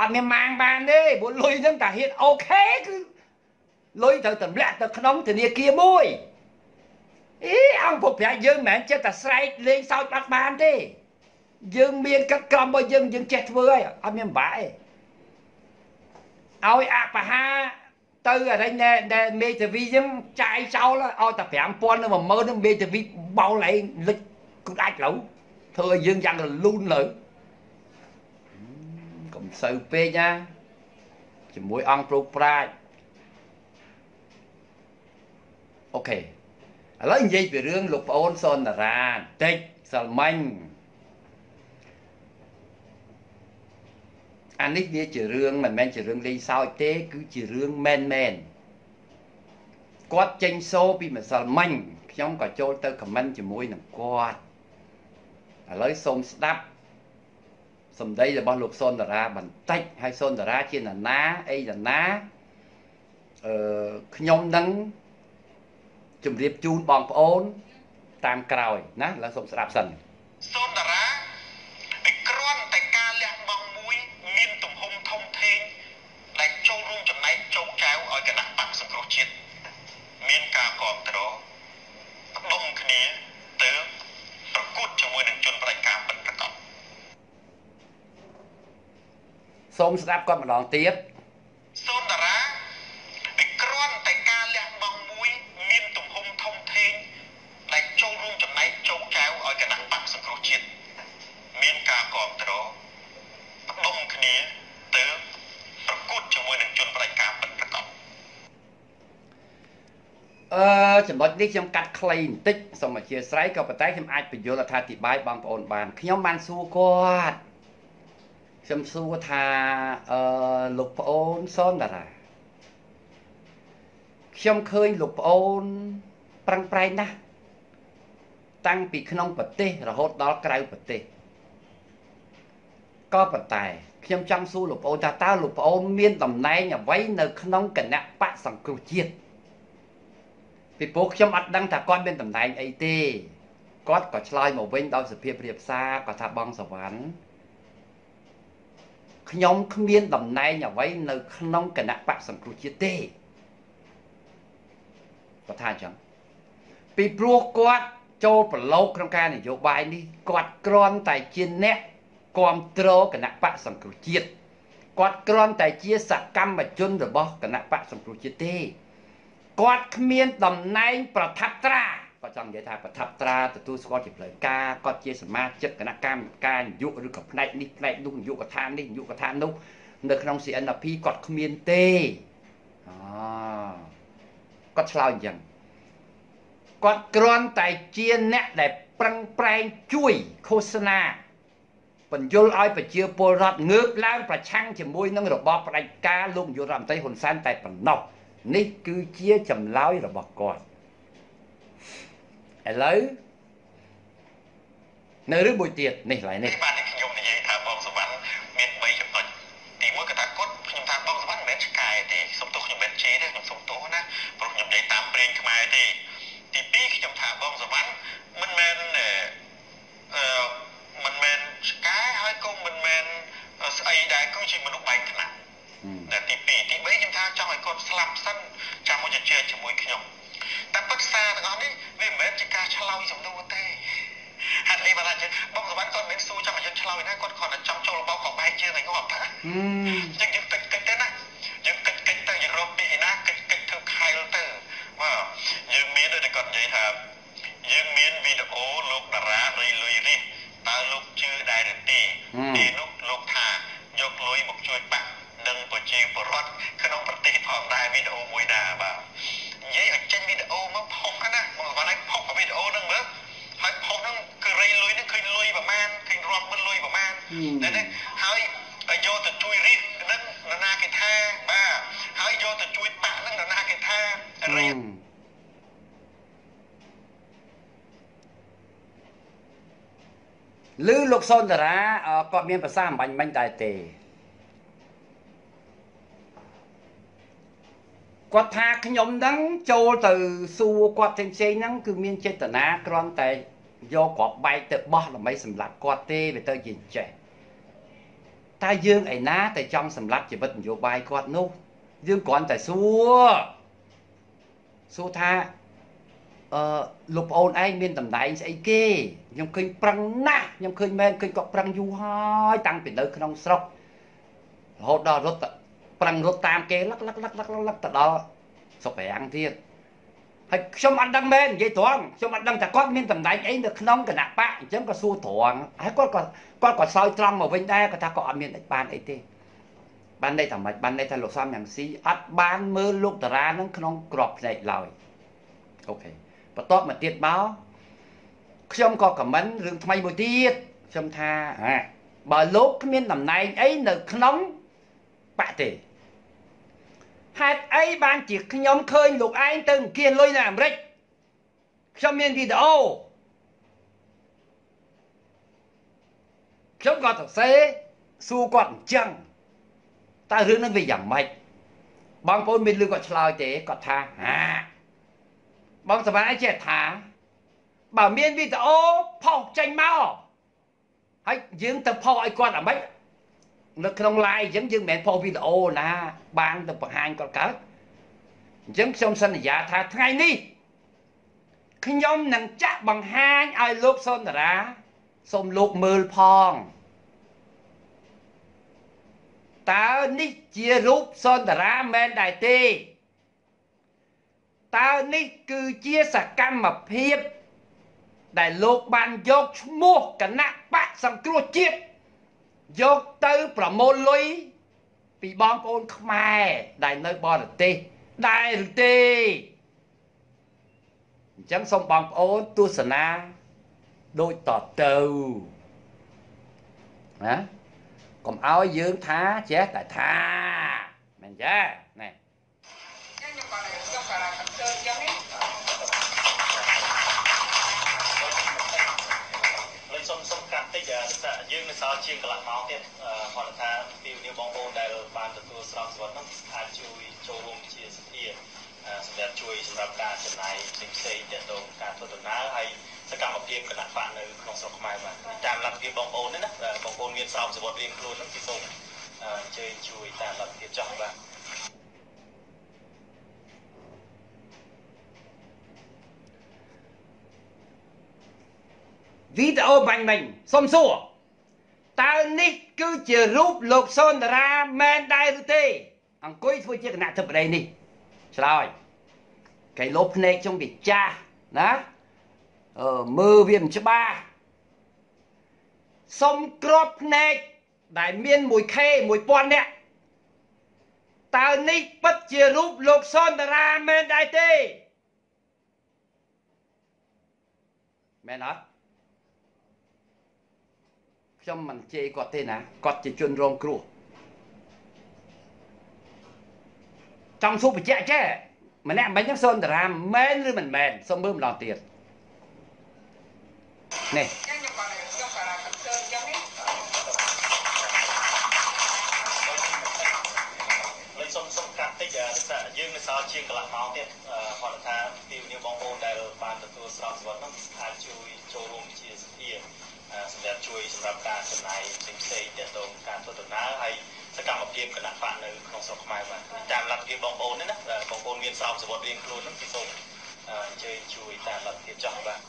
អត់មានម៉ាងបានទេព្រោះលុយហ្នឹងតាហ៊ានអូខេគឺលុយត្រូវទម្លាក់ទៅក្នុងធនាគារមួយអីអង្គពុកប្រាយើងមិនមែនចេះតែស្រែកលេងសើចបាត់បានទេ យើងមានកិត្តក្រមរបស់យើងយើងចេះធ្វើហើយអត់មានបាក់ទេឲ្យអបហាទៅអរិញដែលមេធាវីចឹងចាយចោលឲ្យតែ5000ទៅ10000នឹងមេធាវីបោលឯងលិចគឺដាច់ឡូវធ្វើឲ្យយើងយ៉ាងរលូនលើ កុំសូវពេកណាជាមួយអង្គប្រុសប្រាជ្ញអូខេឥឡូវនិយាយពីរឿងលោកប្អូនសុនតារាបន្តិចសលមាញ់អានេះវាជារឿងមិនមែនជារឿងលេងសើចទេ គឺជារឿងមែនមែនគាត់ចេញសូពីម្សិលមិញខ្ញុំក៏ចូលទៅខមមិនជាមួយនឹងគាត់ឥឡូវសូមស្ដាប់ សម្ដីរបស់លោកសុនតារាបន្តិចហើយសុនតារាជាណានាអីណានាអឺខ្ញុំនឹងជម្រាបជូនបងប្អូនតាមក្រោយណាឥឡូវសូមស្ដាប់សិនសុនតារា សូមស្ដាប់គាត់ម្ដងទៀតសូនតារាពីគ្រាន់តែការលះបង់មួយមានទំហំធំធេងដែលចូលរួមចំណែកចោកចៅឲ្យគណៈបកសង្គ្រោះជាតិមានការគ្រប់គ្រងដុំគ្នាទៅប្រកួតជាមួយនឹងជនបដិការពិតប្រាកដអឺចំណុចនេះខ្ញុំកាត់ខ្លីបន្តិចសូមអធិស្ឋានក៏ប៉ុន្តែខ្ញុំអាចបញ្យល់អត្ថាធិប្បាយបងប្អូនបានខ្ញុំបានសួរគាត់ ខ្ញុំសួរថាអឺលោកប្អូនសនតារាខ្ញុំឃើញលោកប្អូនប្រឹងប្រែងណាស់តាំងពីក្នុងប្រទេសរហូតដល់ក្រៅប្រទេសក៏ប៉ុន្តែខ្ញុំចង់សួរលោកប្អូនថាតើលោកប្អូនមានតំណែងអ្វីនៅក្នុងគណៈបកសង្គ្រោះជាតិពីព្រោះខ្ញុំអត់ដឹងថាគាត់មានតំណែងអីទេគាត់ក៏ឆ្លើយមកវិញដោយសភាពរៀបសារគាត់ថាបងសវណ្ណ ខ្ញុំគ្មានតំណែងអ្វីនៅក្នុងគណៈបកសង្គ្រោះជាតិទេគាត់ថាអញ្ចឹងពីព្រោះគាត់ចូលប្រឡូកក្នុងការនយោបាយនេះគាត់គ្រាន់តែជាអ្នកគ្រប់គ្រងគណៈបកសង្គ្រោះជាតិគាត់គ្រាន់តែជាសកម្មជនរបស់គណៈបកសង្គ្រោះជាតិទេគាត់គ្មានតំណែងប្រថាប់ត្រា គាត់ចង់និយាយថាប្រថាប់ត្រាទទួលស្គាល់ជាផ្លូវការគាត់ជាសមាជិកគណៈកម្មការនយោបាយឬក៏ផ្នែកនេះផ្នែកនោះនយោបាយកថានេះនយោបាយកថានោះនៅក្នុង CNP គាត់គ្មានទេអគាត់ឆ្លើយអញ្ចឹងគាត់គ្រាន់តែជាអ្នកដែលប្រឹងប្រែងជួយឃោសនាបញ្យលឲ្យប្រជាពលរដ្ឋងើបឡើងប្រឆាំងជាមួយនឹងរបបផ្ដាច់ការលោកនាយករដ្ឋមន្ត្រីហ៊ុនសែនតែប៉ុណ្ណោះនេះគឺជាចម្លើយរបស់គាត់ ឥឡូវនៅរឿងមួយទៀតនេះឡើយនេះបាទខ្ញុំនិយាយថាបងសវណ្ណមាន3ចំណុចទី1គឺថាគាត់ខ្ញុំថាបងសវណ្ណមិនមែនឆ្កែទេសុំទោសខ្ញុំមិនជេរទេខ្ញុំសុំទោសណាព្រោះខ្ញុំនិយាយតាមព្រេងខ្មែរទេទី2ខ្ញុំថាបងសវណ្ណមិនមែនអឺមិនមែនឆ្កែហើយក៏មិនមែនស្អីដែរគឺជាមនុស្សបែកថ្នាក់តែទី2ទី3ខ្ញុំថាចង់ឲ្យគាត់ស្លាប់សិនចាំមកជជែកជាមួយខ្ញុំ តែពុទ្ធសាសទាំងអស់នេះវាមិនមែនជាការឆ្លោយសំណួរទេហេតុអីបានថាបងសវណ្ណគាត់មិនសួរចាំឲ្យយើងឆ្លោយណាគាត់គ្រាន់តែចង់ចូលបោកក៏បែកជើងឲ្យងាប់ថាអញ្ចឹងយើងគិតគិតទៅណាយើងគិតគិតទៅយើងរកពីឯណាគិតគិតធ្វើខែលទៅបាទយើងមានដូចតែគាត់និយាយថាយើងមានវីដេអូលោកតារារៃលុយនេះតើលោកជឿដែរឬទេទីនោះលោកថាយកលុយមកជួយបាក់និងប្រជាពលរដ្ឋក្នុងប្រទេសផងដែរវីដេអូ នតារាគាត់មានប្រសាសន៍អំបញ្ញមិញដែរទេគាត់ថាខ្ញុំហ្នឹងចូលទៅសួរគាត់ផ្សេងៗហ្នឹងគឺមានចេតនាគ្រាន់តែយកគ្រាប់បែកទៅបោះដើម្បីសម្លាប់គាត់ទេវាទៅជាចេះតែយើងឯណាតែចង់សម្លាប់ជីវិតនយោបាយគាត់នោះយើងគ្រាន់តែសួរសួរថា អឺលោកប្អូនឯងមានតំណែងស្អីគេខ្ញុំឃើញប្រឹងណាស់ខ្ញុំឃើញមែនឃើញគាត់ប្រឹងយូរហើយតាំងពីនៅក្នុងស្រុករហូតដល់រត់ប្រឹងរត់តាមគេលឹកលឹកលឹកលឹកលឹកទៅដល់សុកប្រាំងទៀតហើយខ្ញុំអត់ដឹងមែននិយាយត្រង់ខ្ញុំអត់ដឹងថាគាត់មានតំណែងអីនៅក្នុងគណៈបកអញ្ចឹងក៏សួរត្រង់ហើយគាត់ក៏គាត់ក៏ឆ្លើយត្រង់មកវិញដែរគាត់ថាគាត់អត់មានបានអីទេបានន័យថាម៉េចបានន័យថាលោកសំយ៉ាងស៊ីអត់បានមើលលោកតារានឹងក្នុងក្របភ្នែកឡើយអូខេ បន្ទាប់មកទៀតមកខ្ញុំក៏ខមមិនរឿងថ្មីមួយទៀតខ្ញុំថាបើលោកគ្មានតំណែងអីនៅក្នុងបកទេហេតុអីបានជាខ្ញុំឃើញលោកឯងទៅអង្គានលុយនៅអាមេរិកខ្ញុំមានវីដេអូខ្ញុំក៏ទៅសេសួរគាត់អញ្ចឹងតើរឿងហ្នឹងវាយ៉ាងម៉េចបងប្អូនមានលឺគាត់ឆ្លើយទេគាត់ថាហា បងសបាយចេះថាបើមានវីដេអូផុសចេញមកហើយយើងទៅផុសឲ្យគាត់អាម៉េចនៅក្នុង live អញ្ចឹងយើងមិនមែនផុសវីដេអូណា បានទៅបង្ហាញគាត់កើតអញ្ចឹងខ្ញុំសន្យាថាថ្ងៃនេះខ្ញុំនឹងចាក់បង្ហាញឲ្យលោកសុនតារាសូមលោកមើលផងតើនេះជារូបសុនតារាមែនដែរទេ តើនេះគឺជាសកម្មភាពដែលលោកបានយកឈ្មោះគណៈបកសង្គ្រោះជាតិយកទៅប្រមូលលុយពីបងប្អូនខ្មែរដែលនៅបរទេសដែរឬទេអញ្ចឹងសូមបងប្អូនទស្សនាដូចតទៅណាកុំឲ្យយើងថាចេះតែថាមែនទេណែ សូមសូមកាត់តិចយើងនៅសល់ជាងកន្លះម៉ោងទៀតគាត់ថាពីវិនិយោគបងប្អូនដែលបានទទួលស្រោបសវត្តនោះអាចជួយចូលរួមជាសភាសម្រាប់ជួយសម្រាប់ការចំណាយផ្សេងផ្សេងទាក់ទងការធ្វើដំណើរហើយសកម្មភាពគណៈបកនៅក្នុងស្រុកខ្មែរបាទតាមលទ្ធភាពបងប្អូនណាបងប្អូនមានស្រោបសវត្តរៀងខ្លួននោះគឺសូមអញ្ជើញជួយតាមលទ្ធភាពចោះបាទ វីដេអូបាញ់មិញសុំសួរតើនេះគឺជារូបលោកសុនតារាមែនដែរឬទេ អង្គុយធ្វើជាគណៈធិបតីនេះឆ្លើយកែលោភ្នែកចុងវាចាស់ណាអឺមើលវាមិនច្បាស់សុំក្របភ្នែកដែលមាន 1K 1000នាក់តើនេះពិតជារូបលោកសុនតារាមែនដែរទេមែនអត់ ខ្ញុំមិនជេរគាត់ទេណាគាត់ជាជនរងគ្រោះចង់សួរបញ្ជាក់ចេះម្នាក់មិញហ្នឹងសូនតារាមែនឬមិនមែនសូមមើលម្ដងទៀតនេះខ្ញុំក៏ខ្ញុំក៏អញ្ជើញចឹងនេះលើសូមសូមកាត់តិចថាយើងនៅសល់ជាងកន្លះម៉ោងទៀតគាត់ថាពីវិនិយោគបងប្អូនដែលបានទទួលស្រោបសវត្តនោះអាចជួយចូលរួមជាសភា សម្រាប់ជួយសម្រាប់ការចំណាយផ្សេងផ្សេងទាក់ទងការធ្វើដំណើរហើយសកម្មភាពគណៈបកនៅក្នុងស្រុកខ្មែរបាទតាមលទ្ធភាពបងប្អូនណាបងប្អូនមានស្រោមសវត្តរៀងខ្លួនហ្នឹងគឺសូមអញ្ជើញជួយតាមលទ្ធភាពចោះបាទ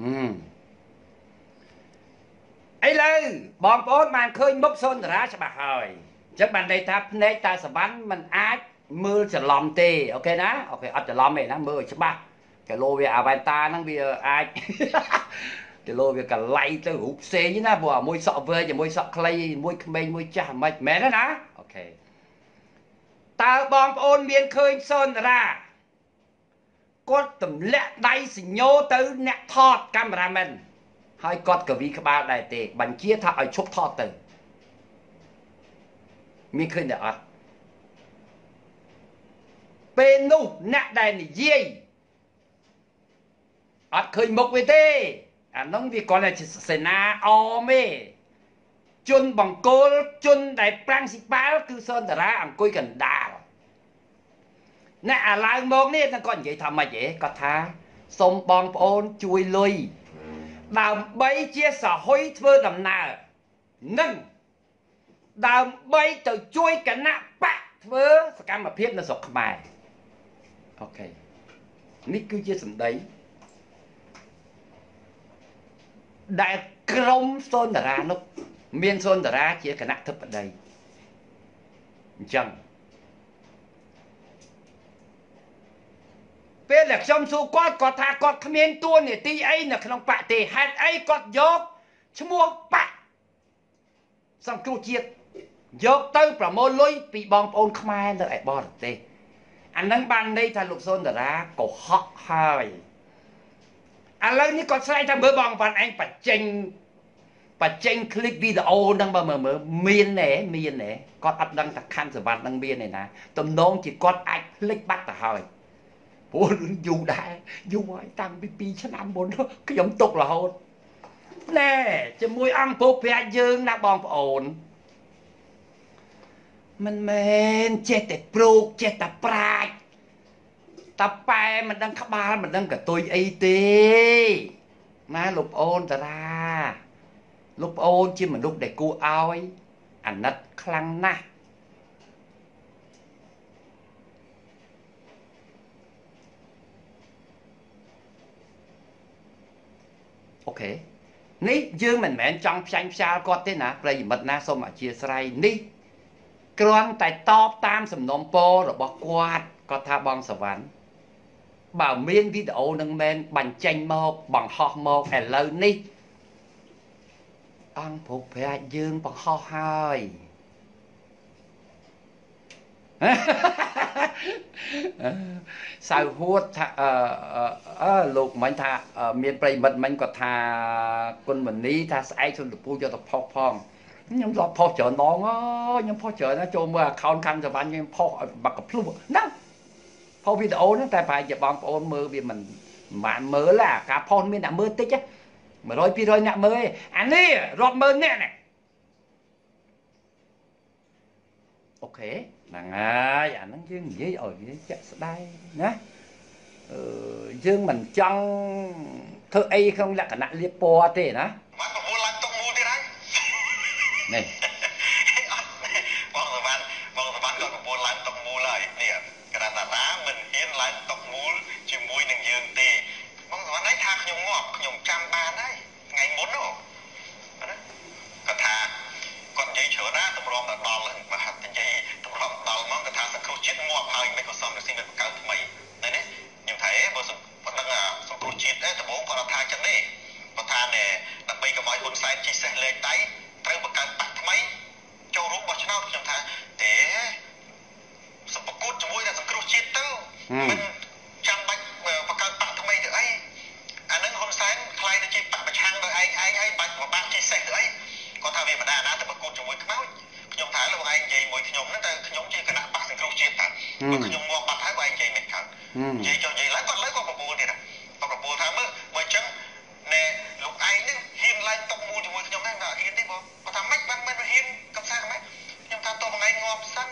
ហឹមឥឡូវបងប្អូនបានឃើញមុខសុនតារាច្បាស់ហើយអញ្ចឹងបានន័យថាភ្នែកតាសវណ្ណมันអាចមើលច្រឡំទេអូខេណាអូខេអត់ច្រឡំទេណាមើលឲ្យច្បាស់គីឡូវាអាវ៉ែនតាហ្នឹងវាអាច គីឡូវាកលៃទៅរូបផ្សេងណាព្រោះមួយសក់វែងជាមួយសក់ខ្លីមួយក្មេងមួយចាស់មិនមែនទេណាអូខេតើបងប្អូនមានឃើញសូនតារាគាត់ទម្លាក់ដៃសញ្ញោទៅអ្នកថតកាមេរ៉ាមែនហើយគាត់កវីក្បាលដែរទេ បញ្ជាថាឲ្យឈប់ថតទៅមានឃើញតែអត់ពេលនោះអ្នកដែលនិយាយអត់ឃើញមុខវាទេ អានោះវាគាត់តែសេនាអមទេជនបង្គោលជនដែលប្រាំងស៊ីប៉ាល់គឺសនតារាអង្គុយកណ្ដាលអ្នកអាឡើងមកនេះគាត់និយាយថាម៉េចហ៎គាត់ថាសូមបងប្អូនជួយលុយដើម្បីជាសហុយធ្វើដំណើរនឹងដើម្បីទៅជួយគណៈបកធ្វើសកម្មភាពនៅស្រុកខ្មែរអូខេនេះគឺជាសម្ដី ដែលក្រមសុនតារានោះមានសុនតារាជាគណៈធិបតីអញ្ចឹងពេលដែលខ្ញុំសួរគាត់គាត់ថាគាត់គ្មានតួនាទីអីនៅក្នុងបកទេហេតុអីគាត់យកឈ្មោះបកសង្គ្រោះជាតិយកទៅប្រមូលលុយពីបងប្អូនខ្មែរនៅឯបរទេសអានឹងបានន័យថាលោកសុនតារាកុហកហើយ ឥឡូវនេះគាត់ស្រែកថាមើលបងប្អូនឯងបច្ចេញបច្ចេញคลิปវីដេអូហ្នឹងបើមើលមើលមានទេមានទេគាត់អត់ដឹងថាខណ្ឌសវត្ថនឹងមានទេណាទំនងជាគាត់អាចភ្លេចបាត់ទៅហើយព្រោះយូរដែរយូរហើយតាំងពី2ឆ្នាំមុនខ្ញុំຕົករហូតណែជាមួយអង្គពុកប្រាជ្ញយើងណាបងប្អូនមិនមែនចេះតែប្រូកចេះតែប្រាជ្ញ តាប៉ែមិនដឹងក្បាលមិនដឹងកតុយអីទេណាលោកប្អូនតារាលោកប្អូនជាមនុស្សដែលគួរឲ្យអាណិតខ្លាំងណាស់អូខេនេះយើងមិនមែនចង់ផ្សាញ់ផ្សាលគាត់ទេណាប្រិយមិត្តណាសូមអធិស្ឋាននេះគ្រាន់តែតបតាមសំណុំពររបស់គាត់គាត់ថាបងសវណ្ណ បើមានវីដេអូនឹងមែនបញ្ចេញមកបង្ហោះមកឥឡូវនេះអង្គពុកប្រាជ្ញយើងបង្ហោះហើយសៅហួតថាអឺអឺលោកមិញថាមានប្រិមិត្តមិញគាត់ថាគុណមនីថាស្អែកសុនតពូយកទៅផុសផងខ្ញុំធ្លាប់ផុសច្រើនដងអើខ្ញុំផុសច្រើនណាចូលមើល account ខាន់សវណ្ណខ្ញុំផុសឲ្យបាក់កភ្លុះហ្នឹង ផុសវីដេអូហ្នឹងតែប្រហែលជាបងប្អូនមើលវាមិនបានមើលអាការផុសមានតែមើលតិច100 200អ្នកមើលឯអានេះរាប់ម៉ឺនអ្នកណាអូខេហ្នឹងហើយអាហ្នឹងយើងនិយាយឲ្យវាចាក់ស្ដែងណាអឺយើងមិនចង់ធ្វើអីក្នុងលក្ខណៈលៀបពណ៌ទេណាមកប្រមូលឡើងទុកមូលទៀតហើយនេះបងសវណ្ណបងសវណ្ណក៏ប្រមូលឡើងទុកមូលហើយនេះកណ្ដាលណាមិនហ៊ានឡើងទុកមូលជាមួយនឹងយើងទេបងសវណ្ណឯងថាខ្ញុំងាប់ខ្ញុំចាំបានហើយថ្ងៃមុននោះគាត់ថាគាត់និយាយ ច្រើនណាតម្រាំដល់ដល់បើហាត់និយាយតម្រាំដល់មកគាត់ថាសង្គ្រោះជាតិងាប់ហើយមិនក៏សំរស៊ីមិនបង្កើតថ្មីនេះនេះខ្ញុំថាអេបើប៉ុណ្ណឹងសង្គ្រោះជាតិទេដំបូងគាត់អត់ថាចឹងទេគាត់ថាណែដើម្បីកុំឲ្យហ៊ុនសែនជិះសេះលេខដៃត្រូវបង្កើតបាក់ថ្មីចូលរួមបោះឆ្នោតខ្ញុំថាទេសប្រកួតជាមួយនឹងសង្គ្រោះជាតិទៅមិនចាំបាច់បង្កើតបាក់ថ្មីទៅអីអានឹងហ៊ុនសែនខ្លាយទៅជាបកប្រឆាំងដោយឯងឯងហើយបាច់បបាក់ជិះសេះទៅអីគាត់ថាវាមិនដែរណាទៅប្រកួតជាមួយខ្មោច ខ្ញុំថាលោកឯងនិយាយមួយខ្ញុំហ្នឹងតែខ្ញុំជាគណៈបកសង្គ្រោះជាតិតាខ្ញុំងាប់បាត់ហើយបើឯងនិយាយមិនខាងនិយាយចុះនិយាយឡើងគាត់លើគាត់ប្រពូលទៀតប្រពូលថាមើលបើអញ្ចឹងណែលោកឯងហ្នឹងហ៊ានឡើងតុកមូលជាមួយខ្ញុំហ្នឹងថាហ៊ានទេបងគាត់ថាម៉េចបានមិនហ៊ានកំសាម៉េចខ្ញុំថាតោះបងឯងងាប់សិន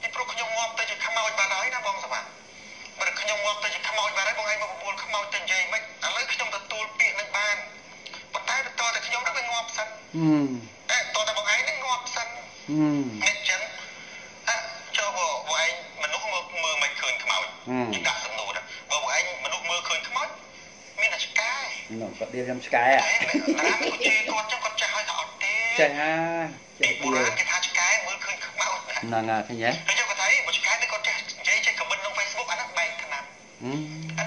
ពីព្រោះខ្ញុំងាប់ទៅជាខ្មោចបាត់ហើយណាបងសវណ្ណបើខ្ញុំងាប់ទៅជាខ្មោចបាត់ហើយបងឯងមកប្រពូលខ្មោចទៅនិយាយមិនឥឡូវខ្ញុំទទួលពាក្យនឹងបានប៉ុន្តែបន្តតែខ្ញុំនឹងវាងាប់សិនអឺតើតើបងឯងនឹងងាប់ សិនអញ្ចឹងអើចូលបងឯងមនុស្សមើលមើលមិនឃើញខ្មោចនិយាយដាក់សំណួរបើបងឯងមនុស្សមើលឃើញខ្មោចមានតែឆ្កែនោះគាត់ដៀលខ្ញុំឆ្កែណាគាត់ជេរគាត់ចឹងគាត់ចាស់ហើយថាអត់ទេចាស់ហាចេះបុរាណគេថាឆ្កែមើលឃើញខ្មោចហ្នឹងហើយឃើញទេហើយគាត់ថាអីបើឆ្កែនេះគាត់ចេះនិយាយចេះខមមិនក្នុង Facebook អាហ្នឹងបែកឆ្នាំអា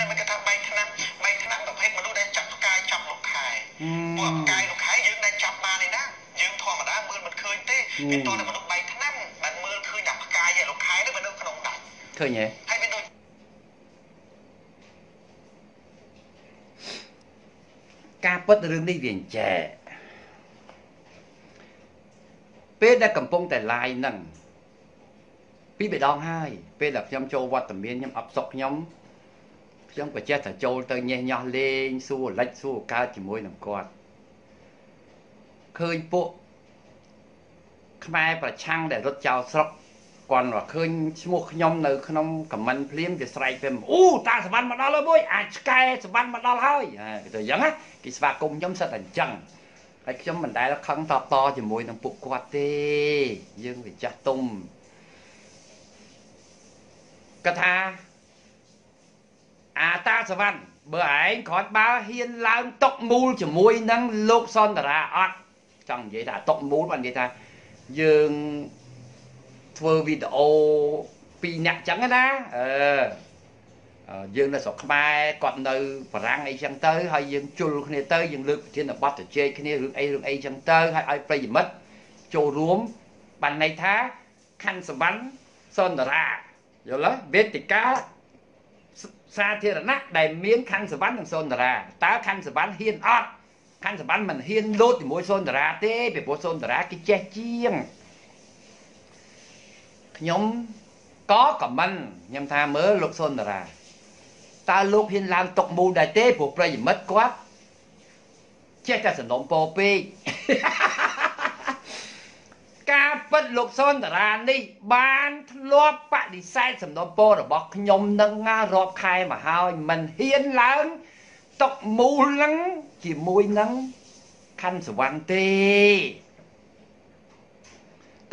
វាតតែមនុស្សបែកឆ្នាំបានមើលឃើញតែផ្កាយឯលោកខែនេះមិននៅក្នុងដាច់ឃើញទេហើយវាដូចការពិតរឿងនេះវាអញ្ចែពេលដែលកំពុងតែ live ហ្នឹងពីរបីដងហើយពេលដែលខ្ញុំចូលវត្តមានខ្ញុំអបសុកខ្ញុំខ្ញុំក៏ចេះតែចូលទៅញេះញោះលេងសួរលិចសួរកើតជាមួយនឹងគាត់ឃើញពួក ខ្មែរប្រឆាំងដែលរត់ចោលស្រុកគាត់មកឃើញឈ្មោះខ្ញុំនៅក្នុងខមមិនភ្លាមគេស្រែកទៅអូតាសវណ្ណមកដល់ហើយមួយអាចឆ្កែសវណ្ណមកដល់ហើយគេទៅអញ្ចឹងណាគេស្វាគមន៍ខ្ញុំសិតតែអញ្ចឹងហើយខ្ញុំមិនដែលខឹងតបតជាមួយនឹងពួកគាត់ទេ យើងវាចាស់ទុំគាត់ថាអាតាសវណ្ណបើឯងគ្រាន់បើហ៊ានឡើងຕົកមូលជាមួយនឹងលោកសន្តរាអត់ចង់និយាយថាຕົកមូលបាននិយាយថា យើងធ្វើវីដេអូពីរអ្នកចឹងណាអឺយើងនៅស្រុកខ្មែរគាត់នៅបារាំងអីចឹងទៅហើយយើងជុលគ្នាទៅយើងលើកប្រធានបទទៅជែកគ្នារឿងអីរឿងអីចឹងទៅហើយឲ្យប្រិយមិត្តចូលរួមបានន័យថាខណ្ឌសវណ្ណសន្តរាយល់ទេវេទិកាសាធារណៈដែលមានខណ្ឌសវណ្ណនិងសន្តរាតើខណ្ឌសវណ្ណហ៊ានអត់ ខណ្ឌសវណ្ណមិនហ៊ានលោតជាមួយសន្តរាទេពីព្រោះសន្តរាគេចេះជាងខ្ញុំក៏ខមមិនខ្ញុំថាមើលលោកសុនតារាតើលោកហ៊ានឡើងຕົកមូលដែរទេព្រោះប្រិយមិត្តគាត់ចេះតែសំណុំពោពេកការពិតលោកសុនតារានេះ បានធ្លាប់បដិសេធសំណុំពោរបស់ខ្ញុំនឹងរាប់ខែមកហើយមិនហ៊ានឡើងຕົកមូលនឹង ជាមួយនឹងខណ្ឌសវណ្ណទេ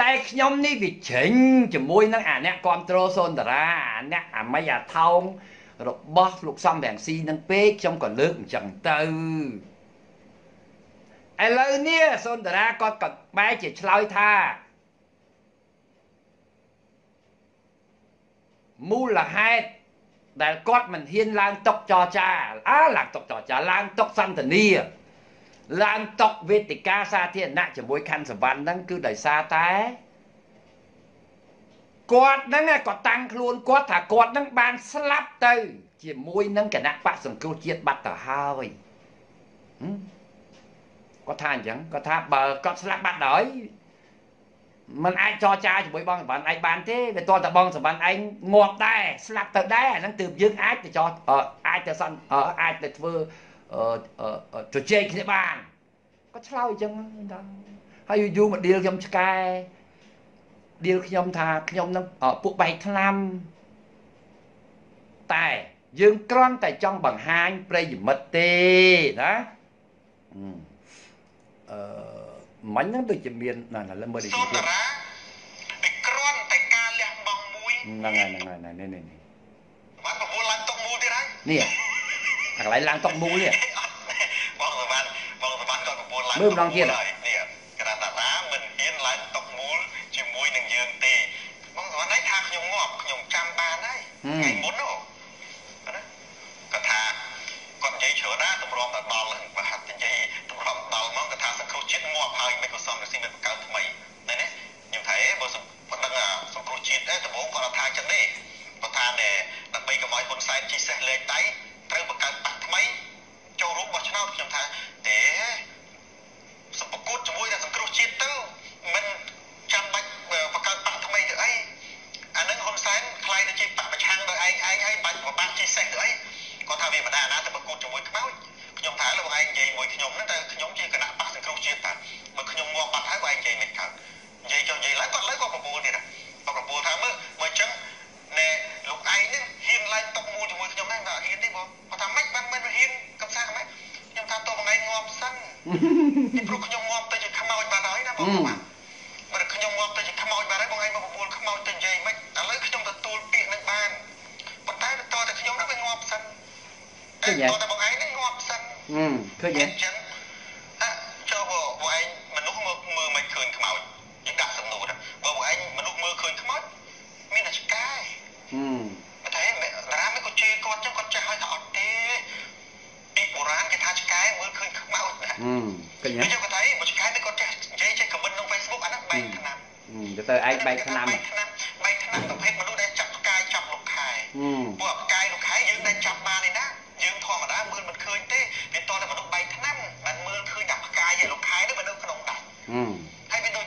តែខ្ញុំនេះវាជ្រិញជាមួយនឹងអាអ្នកគ្រប់គ្រងសូនតារាអាអ្នកអាមីអាថោងរបស់លោកសំរាំងស៊ីនឹងពេកខ្ញុំក៏លើកអញ្ចឹងទៅឥឡូវនេះសូនតារាគាត់ក៏បែរជាឆ្លើយថាមូលហេតុ ដែលគាត់មិនហ៊ានឡើងតុកចរចាអាឡើងតុកចរចាឡើងតុកសន្តានាឡើងតុកវេទិកាសាធារណៈជាមួយខណ្ឌសវណ្ណហ្នឹងគឺដោយសារតែគាត់ហ្នឹងក៏តាំងខ្លួនគាត់ថាគាត់ហ្នឹងបានស្លាប់ទៅ ជាមួយនឹងគណៈបកសង្គ្រោះជាតិបាត់ទៅហើយគាត់ថាអញ្ចឹងគាត់ថាបើគាត់ស្លាប់បាត់ហើយ มันអាចចរចាជាមួយបងសម្បត្តិឯងបានទេវាតតែបងសម្បត្តិឯងងាប់ដែរស្លាប់ទៅដែរអាហ្នឹងទើបយើងអាចទៅចរអាចទៅសន្អាចទៅធ្វើជជែកគ្នាបានក៏ឆ្លើយអញ្ចឹងដល់ហើយយូរមកដៀលខ្ញុំឆ្កែដៀលខ្ញុំថាខ្ញុំនឹងពួកបែកថ្នាំតែយើងគ្រាន់តែចង់បង្ហាញប្រិយមិត្តទេណាអឺ មិញហ្នឹងដូចជាមានណាឥឡូវមើលដូចជាទៀតពីគ្រាន់តែការលះបង់មួយហ្នឹងហើយហ្នឹងហើយនេះនេះបានប្រមូលឡើងតុកមូលទៀតហើយនេះអាកន្លែងឡើងតុកមូលនេះបងសវណ្ណបងសវណ្ណក៏ប្រមូលឡើងមើលម្ដងទៀតនេះក្រាតាតាមិនហ៊ានឡើងតុកមូលជាមួយនឹងយើងទេបងសវណ្ណឯងថាខ្ញុំងាប់ខ្ញុំចាំបានហើយថ្ងៃមុននោះ ង្គ្រោះជាតិដំបូងគាត់ថាចឹងទេគាត់ថាដើម្បីកុំឲ្យហ៊ុនសែនជិះសេះលេខដៃត្រូវបង្កើតបាក់ថ្មីចូលរួមបោះឆ្នោតខ្ញុំថាទេសម្បកួតជាមួយនឹងសង្គ្រោះជាតិទៅមិនចាំបាច់បង្កើតបាក់ថ្មីទៅអីអានឹងហ៊ុនសែនខ្លាយទៅជាបកប្រឆាំងដោយឯងឯងហើយបាច់ប្របាក់ជិះសេះទៅអីគាត់ថាវាមិនដែរណាទៅប្រកួតជាមួយខ្មោចខ្ញុំថាលោកឯងនិយាយមួយខ្ញុំហ្នឹងតែខ្ញុំជាគណៈបកសង្គ្រោះជាតិតាបើខ្ញុំងាប់បាត់ហើយបើឯងនិយាយមិនកើតនិយាយចុះនិយាយឡើងគាត់លើគាត់ប្រពូលទៀត គាត់ប្រពូលថាមើលបើអញ្ចឹងណែលោកឯងហ្នឹងហ៊ានឡើងຕົកមូលជាមួយខ្ញុំហ្នឹងថាហ៊ានទេបងគាត់ថាម៉េចបានមិនហ៊ានកំសាម៉េចខ្ញុំថាតោះបងឯងងាប់សិនពីព្រោះខ្ញុំងាប់ទៅជាខ្មោចបាត់ហើយណាបងបាទបើខ្ញុំងាប់ទៅជាខ្មោចបាត់ហើយបងឯងមកប្រពូលខ្មោចទៅនិយាយម៉េចឥឡូវខ្ញុំទទួលពាក្យនឹងបានប៉ុន្តែតើតែខ្ញុំហ្នឹងវាងាប់សិនឃើញទេតើបងឯងហ្នឹងងាប់សិនឃើញទេអញ្ចឹង ខ្មោចណាហឹមឃើញទេខ្ញុំគាត់ថាបើឆ្កែមិនគាត់ចាស់និយាយចេះខមមិនក្នុង Facebook អាហ្នឹងបែកឆ្នាំទៅទៅឯងបែកឆ្នាំបែកឆ្នាំប្រភេទមនុស្សដែលចាប់ផ្កាយចាប់លោកខែពួកផ្កាយលោកខែយើងដែលចាប់បានទេណាយើងធម្មតាមើលមិនឃើញទេវាតតែមនុស្សបែកឆ្នាំបានមើលឃើញតែផ្កាយឯលោកខែនេះវានៅក្នុងដៃហើយវាដូច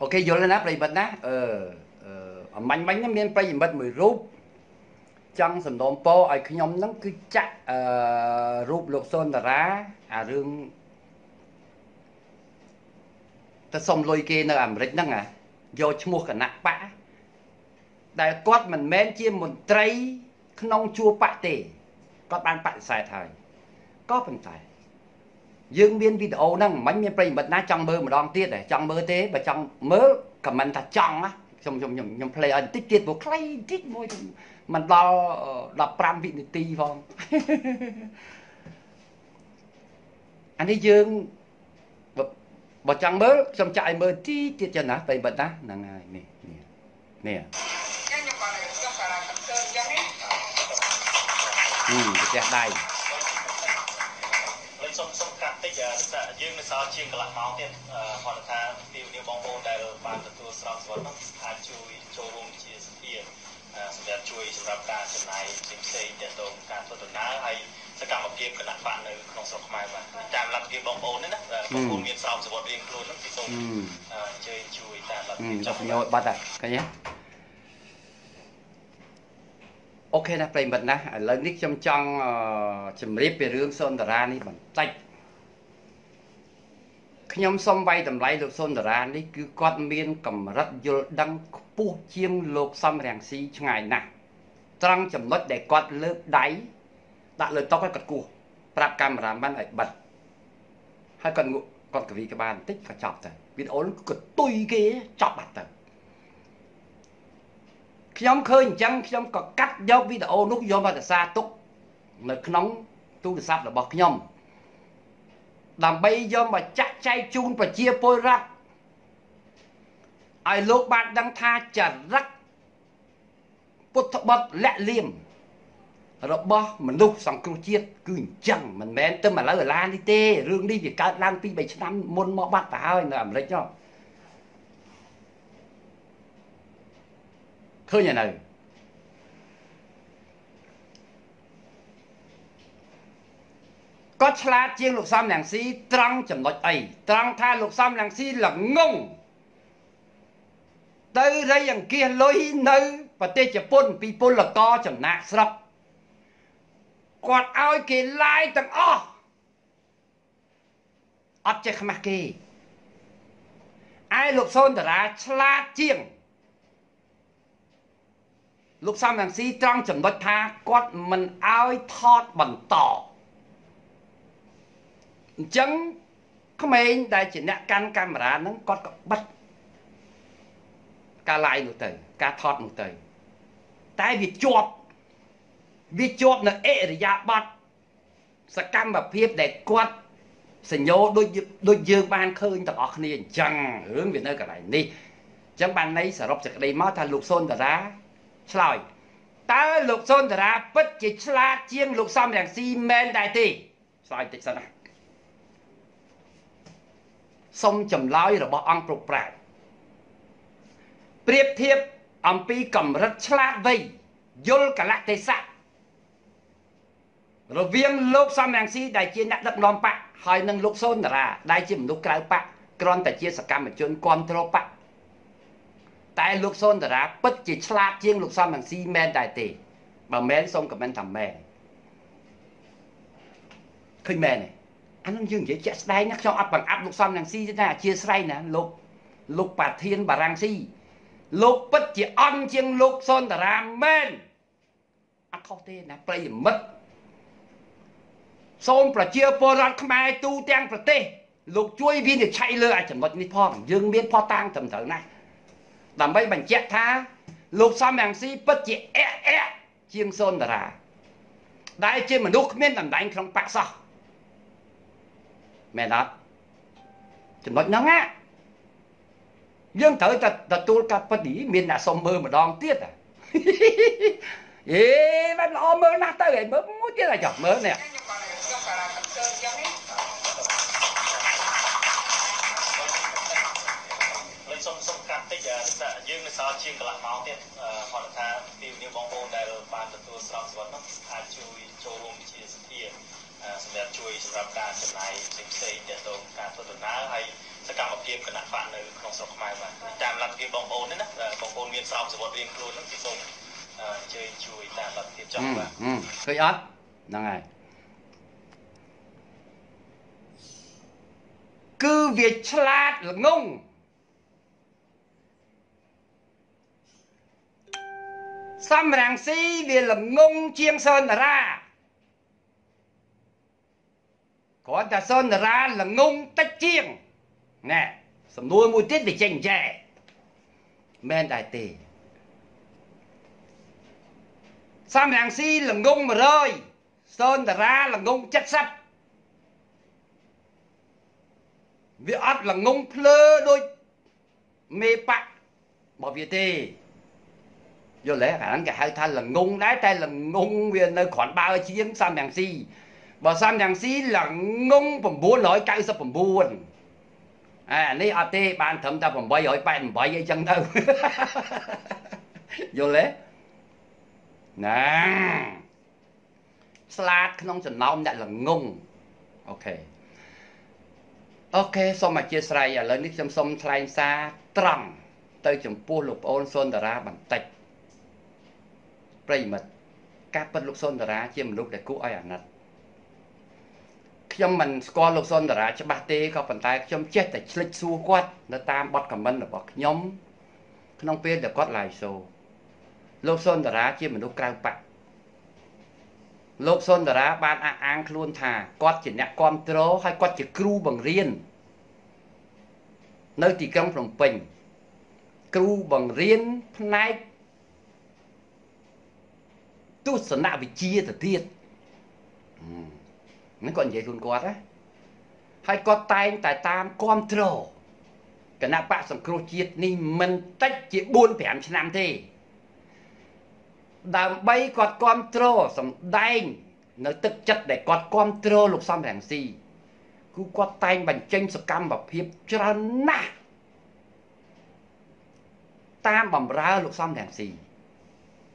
អូខេយល់ណាប្រិមិត្តណាអឺអឺអមាញ់មាញ់មានប្រិមិត្តមួយរូប ចង់សំណូមពរឲ្យខ្ញុំហ្នឹងគឺចាក់អឺរូបលោកសុនតារាអារឿងទៅសុំលុយគេនៅអាមេរិកហ្នឹងអាយកឈ្មោះគណៈបកដែលគាត់មិនមែនជាមន្ត្រី ក្នុងជួរបកទេគាត់បានបដិសេធហើយក៏ប៉ុន្តែយើងមានវីដេអូហ្នឹងមិនមានប្រិយមិត្តណាចង់មើលម្ដងទៀតទេចង់មើលទេបើចង់មើលខមមិនថាចង់ណាខ្ញុំខ្ញុំខ្ញុំខ្ញុំ play ឲ្យបន្តិចទៀតព្រោះខ្លីបន្តិចមួយ មិនដល់15វិនាទីផងអានេះយើងបើចង់មើលខ្ញុំចាក់ឲ្យមើលទីទៀតចឹងណាប្រិយមិត្តណាហ្នឹងហើយនេះនេះនេះខ្ញុំគាត់ខ្ញុំគាត់កំសើចឹងណាហឹមប្រទេសដៃសុំសុំកាត់តិចយើងនៅសល់ជាងកន្លះម៉ោងទៀតគាត់ថាពីវិនិយោគបងប្អូនដែលបានទទួលស្រោបសវត្តនោះអាចជួយចូលរួមជាសភា សម្រាប់ជួយសម្រាប់ការចំណាយផ្សេងផ្សេងទាក់ទងការធ្វើដំណើរហើយសកម្មភាពគណៈបកនៅក្នុងស្រុកខ្មែរបាទតាមលទ្ធភាពបងប្អូនណាបងប្អូនមានស្រោបសវត្តរៀងខ្លួននោះគឺសូមអញ្ជើញជួយតាមលទ្ធភាពចុះញោបាត់ហើយឃើញទេអូខេណាប្រិមិត្តណាឥឡូវនេះខ្ញុំចង់ជម្រាបពីរឿងសុនតារានេះបន្តិចខ្ញុំសូមវាយតម្លៃលោកសុនតារានេះគឺគាត់មានកម្រិតយល់ដឹងខ្ពស់ជាងលោកសំរាំងស៊ីឆ្ងាយណាស់ត្រង់ចំណុចដែលគាត់លើកដៃដាក់លើតុហើយគាត់គោះប្រាប់កាមេរ៉ាម៉ាន់ឲ្យបិទហើយគាត់គាត់កវីក្បាលបន្តិចក៏ចប់ទៅវីដេអូនោះក៏ទុយគេចប់បាត់ទៅខ្ញុំឃើញអញ្ចឹងខ្ញុំក៏កាត់យកវីដេអូនោះយកមករក្សាទុកនៅក្នុងទូរស័ព្ទរបស់ខ្ញុំដើម្បីយកមកចាក់ចែកជូនប្រជាពលរដ្ឋ ឲ្យលោកបានដឹងថាចរិតពុទ្ធបុត្រលាក់លៀមរបស់មនុស្សសង្គ្រោះជាតិគឺអញ្ចឹងមិនមែនទៅឥឡូវឥឡានេះទេរឿងនេះវាកើតឡើងពី3ឆ្នាំមុនមកបាត់ទៅហើយនៅអាមេរិកនោះឃើញនៅគាត់ឆ្លាតជាងលោកសំលៀងស៊ីត្រង់ចំណុចអីត្រង់ថាលោកសំលៀងស៊ីល្ងង ទៅរៃអង្គាសលុយនៅប្រទេសជប៉ុនពីពលករចំណាក់ស្រុកគាត់ឲ្យគេឡាយទាំងអស់អត់ចេះខ្មាស់គេឯលោកសូនតារាឆ្លាតជាងលោកសំរងស៊ីត្រង់ចំណុចថាគាត់មិនឲ្យថតបន្តអញ្ចឹងក្មេងដែលជាអ្នកកាន់កាមេរ៉ាហ្នឹងគាត់ក៏បិទ ការ live នោះទៅ ការថតនោះទៅ តែវាជាប់វាជាប់នៅអិរិយាបថសកម្មភាពដែលគាត់សញ្ញោដូចដូចយើងបានឃើញទាំងអស់គ្នាអញ្ចឹងរឿងវានៅកន្លែងនេះអញ្ចឹងបានន័យសរុបសេចក្តីមកថាលោកសុនតារាឆ្លើយតើលោកសុនតារាពិតជាឆ្លាតជាងលោកសំរងស៊ីមែនដែរទេឆ្លើយតិចសិនណាសុំចម្លើយរបស់អង្គប្រប្រាជ្ញ ប្រៀបធៀបអំពីកម្រិតឆ្លាតវៃយល់កលៈទេសៈរវាងលោកសំរងស៊ីដែលជាអ្នកដឹកនាំបកហើយនិងលោកសូនតារាដែលជាមនុស្សក្រៅបកគ្រាន់តែជាសកម្មជនគ្រប់គ្រងបកតែលោកសូនតារាពិតជាឆ្លាតជាងលោកសំរងស៊ីមែនដែរទេបើមែនសូមខមមិនថាមែនឃើញមែនទេអានឹងយើងនិយាយជាក់ស្ដែងណាខ្ញុំអត់បង្អាប់លោកសំរងស៊ីទេណាអធិស្ឋានណាលោកលោកប៉ាធានបារាំងស៊ី លោកពិតជាអន់ជាងលោកសុនតារាមែនអត់ខុសទេណាប្រិយមិត្តសូមប្រជាពលរដ្ឋខ្មែរទូទាំងប្រទេសលោកជួយវិនិច្ឆ័យលើអាចំណុចនេះផងយើងមានផតាំងត្រឹមត្រូវណាស់ដើម្បីបញ្ជាក់ថា លោកសំរងស៊ីពិតជាអែអែជាងសុនតារា ដែលជាមនុស្សគ្មានតម្លៃក្នុងបកសោះមែនអត់ចំណុចហ្នឹងណា យើងត្រូវតែទទួលការពិតនេះមានអ្នកសុំមើលម្ដងទៀតអេមិនល្អមើលណាស់ទៅឯងមើលមួយទៀតអាចមើលនេះសុំសុំកាត់តិចយើងនៅសល់ជាងកន្លះម៉ោងទៀតគាត់ថាពីវិនិយោគបងប្អូនដែលបានទទួលស្រោបសវត្តនោះអាចជួយចូលរួមជាសភាសម្រាប់ជួយសម្រាប់ការចំណាយផ្សេងផ្សេងទាក់ទងការធ្វើដំណើរហើយ សកម្មភាពគណៈបកនៅក្នុងស្រុកខ្មែរបាទតាមលទ្ធភាពបងប្អូនណាបងប្អូនមានស្រោបសវត្តរៀងខ្លួនហ្នឹងគឺសូមអអញ្ជើញជួយតាមលទ្ធភាពចុះបាទឃើញអត់ហ្នឹងហើយគឺវាឆ្លាតល្ងងសំរាំងស៊ីវាល្ងងជាងសនតារាគ្រាន់តែសនតារាល្ងងតិចជាង ណែសំណួរមួយទៀតវាចេញចែមែនដែរទេសំរាំងស៊ីល្ងង100សនតារាល្ងង70វាអត់ល្ងងភ្លើដូចមេបាក់របស់វាទេយល់ទេអាហ្នឹងគេហៅថាល្ងងដែរតែល្ងងវានៅគ្រាន់បើជាងសំរាំងស៊ីបើសំរាំងស៊ីល្ងង999 អានេះអត់ទេបានត្រឹមតែ888អីចឹងទៅយល់ទេណាស្លាតក្នុងចំណោមអ្នកល្ងងអូខេអូខេសូមអធិស្ឋានឥឡូវនេះខ្ញុំសូមថ្លែងសារត្រង់ទៅចំពោះលោកប្អូនសុនតារាបន្តិចប្រិមិត្តការពិតលោកសុនតារាជាមនុស្សដែលគួរឲ្យអាណិត ខ្ញុំមិនស្គាល់លោកសុនតារាច្បាស់ទេក៏ប៉ុន្តែខ្ញុំចេះតែឆ្លិចសួរគាត់នៅតាមបទខមមិនរបស់ខ្ញុំ ក្នុងពេលដែលគាត់ live show លោកសុនតារាជាមនុស្សក្រៅបកលោកសុនតារាបានអះអាងខ្លួនថាគាត់ជាអ្នកគ្រប់គ្រងហើយគាត់ជាគ្រូបង្រៀននៅទីក្រុងភ្នំពេញគ្រូបង្រៀនផ្នែកទស្សនវិជ្ជាទៅទៀត ហ្នឹងគាត់និយាយខ្លួនគាត់ណាហើយគាត់តែងតែតាមគ្រប់គ្រងគណៈបកសង្គ្រោះជាតិនេះមិនតិចជា4 5ឆ្នាំទេដើម្បីគាត់គ្រប់គ្រងសម្ដែង នៅទឹកចិត្តដែលគាត់គ្រប់គ្រងលោកសំរងស៊ីគឺគាត់តែងបញ្ចេញសកម្មភាពច្រើនណាស់តាមបំរើលោកសំរងស៊ី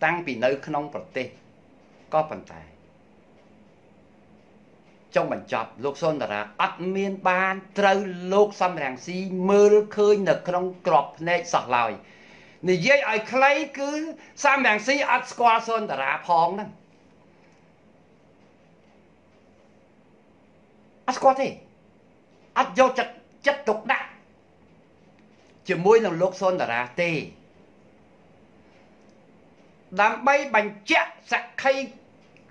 តាំងពីនៅក្នុងប្រទេសក៏ប៉ុន្តែ ចុងបញ្ចប់លោកសុនតារាអត់មានបានត្រូវលោកសំរងស៊ីមើលឃើញនៅក្នុងក្របភ្នែកសោះឡើយនិយាយឲ្យខ្លីគឺសំរងស៊ីអត់ស្គាល់សុនតារាផងហ្នឹងអត់ស្គាល់ទេអត់យកចិត្តចិត្តទុកដាក់ជាមួយនឹងលោកសុនតារាទេដើម្បីបញ្ជាក់សក្ខី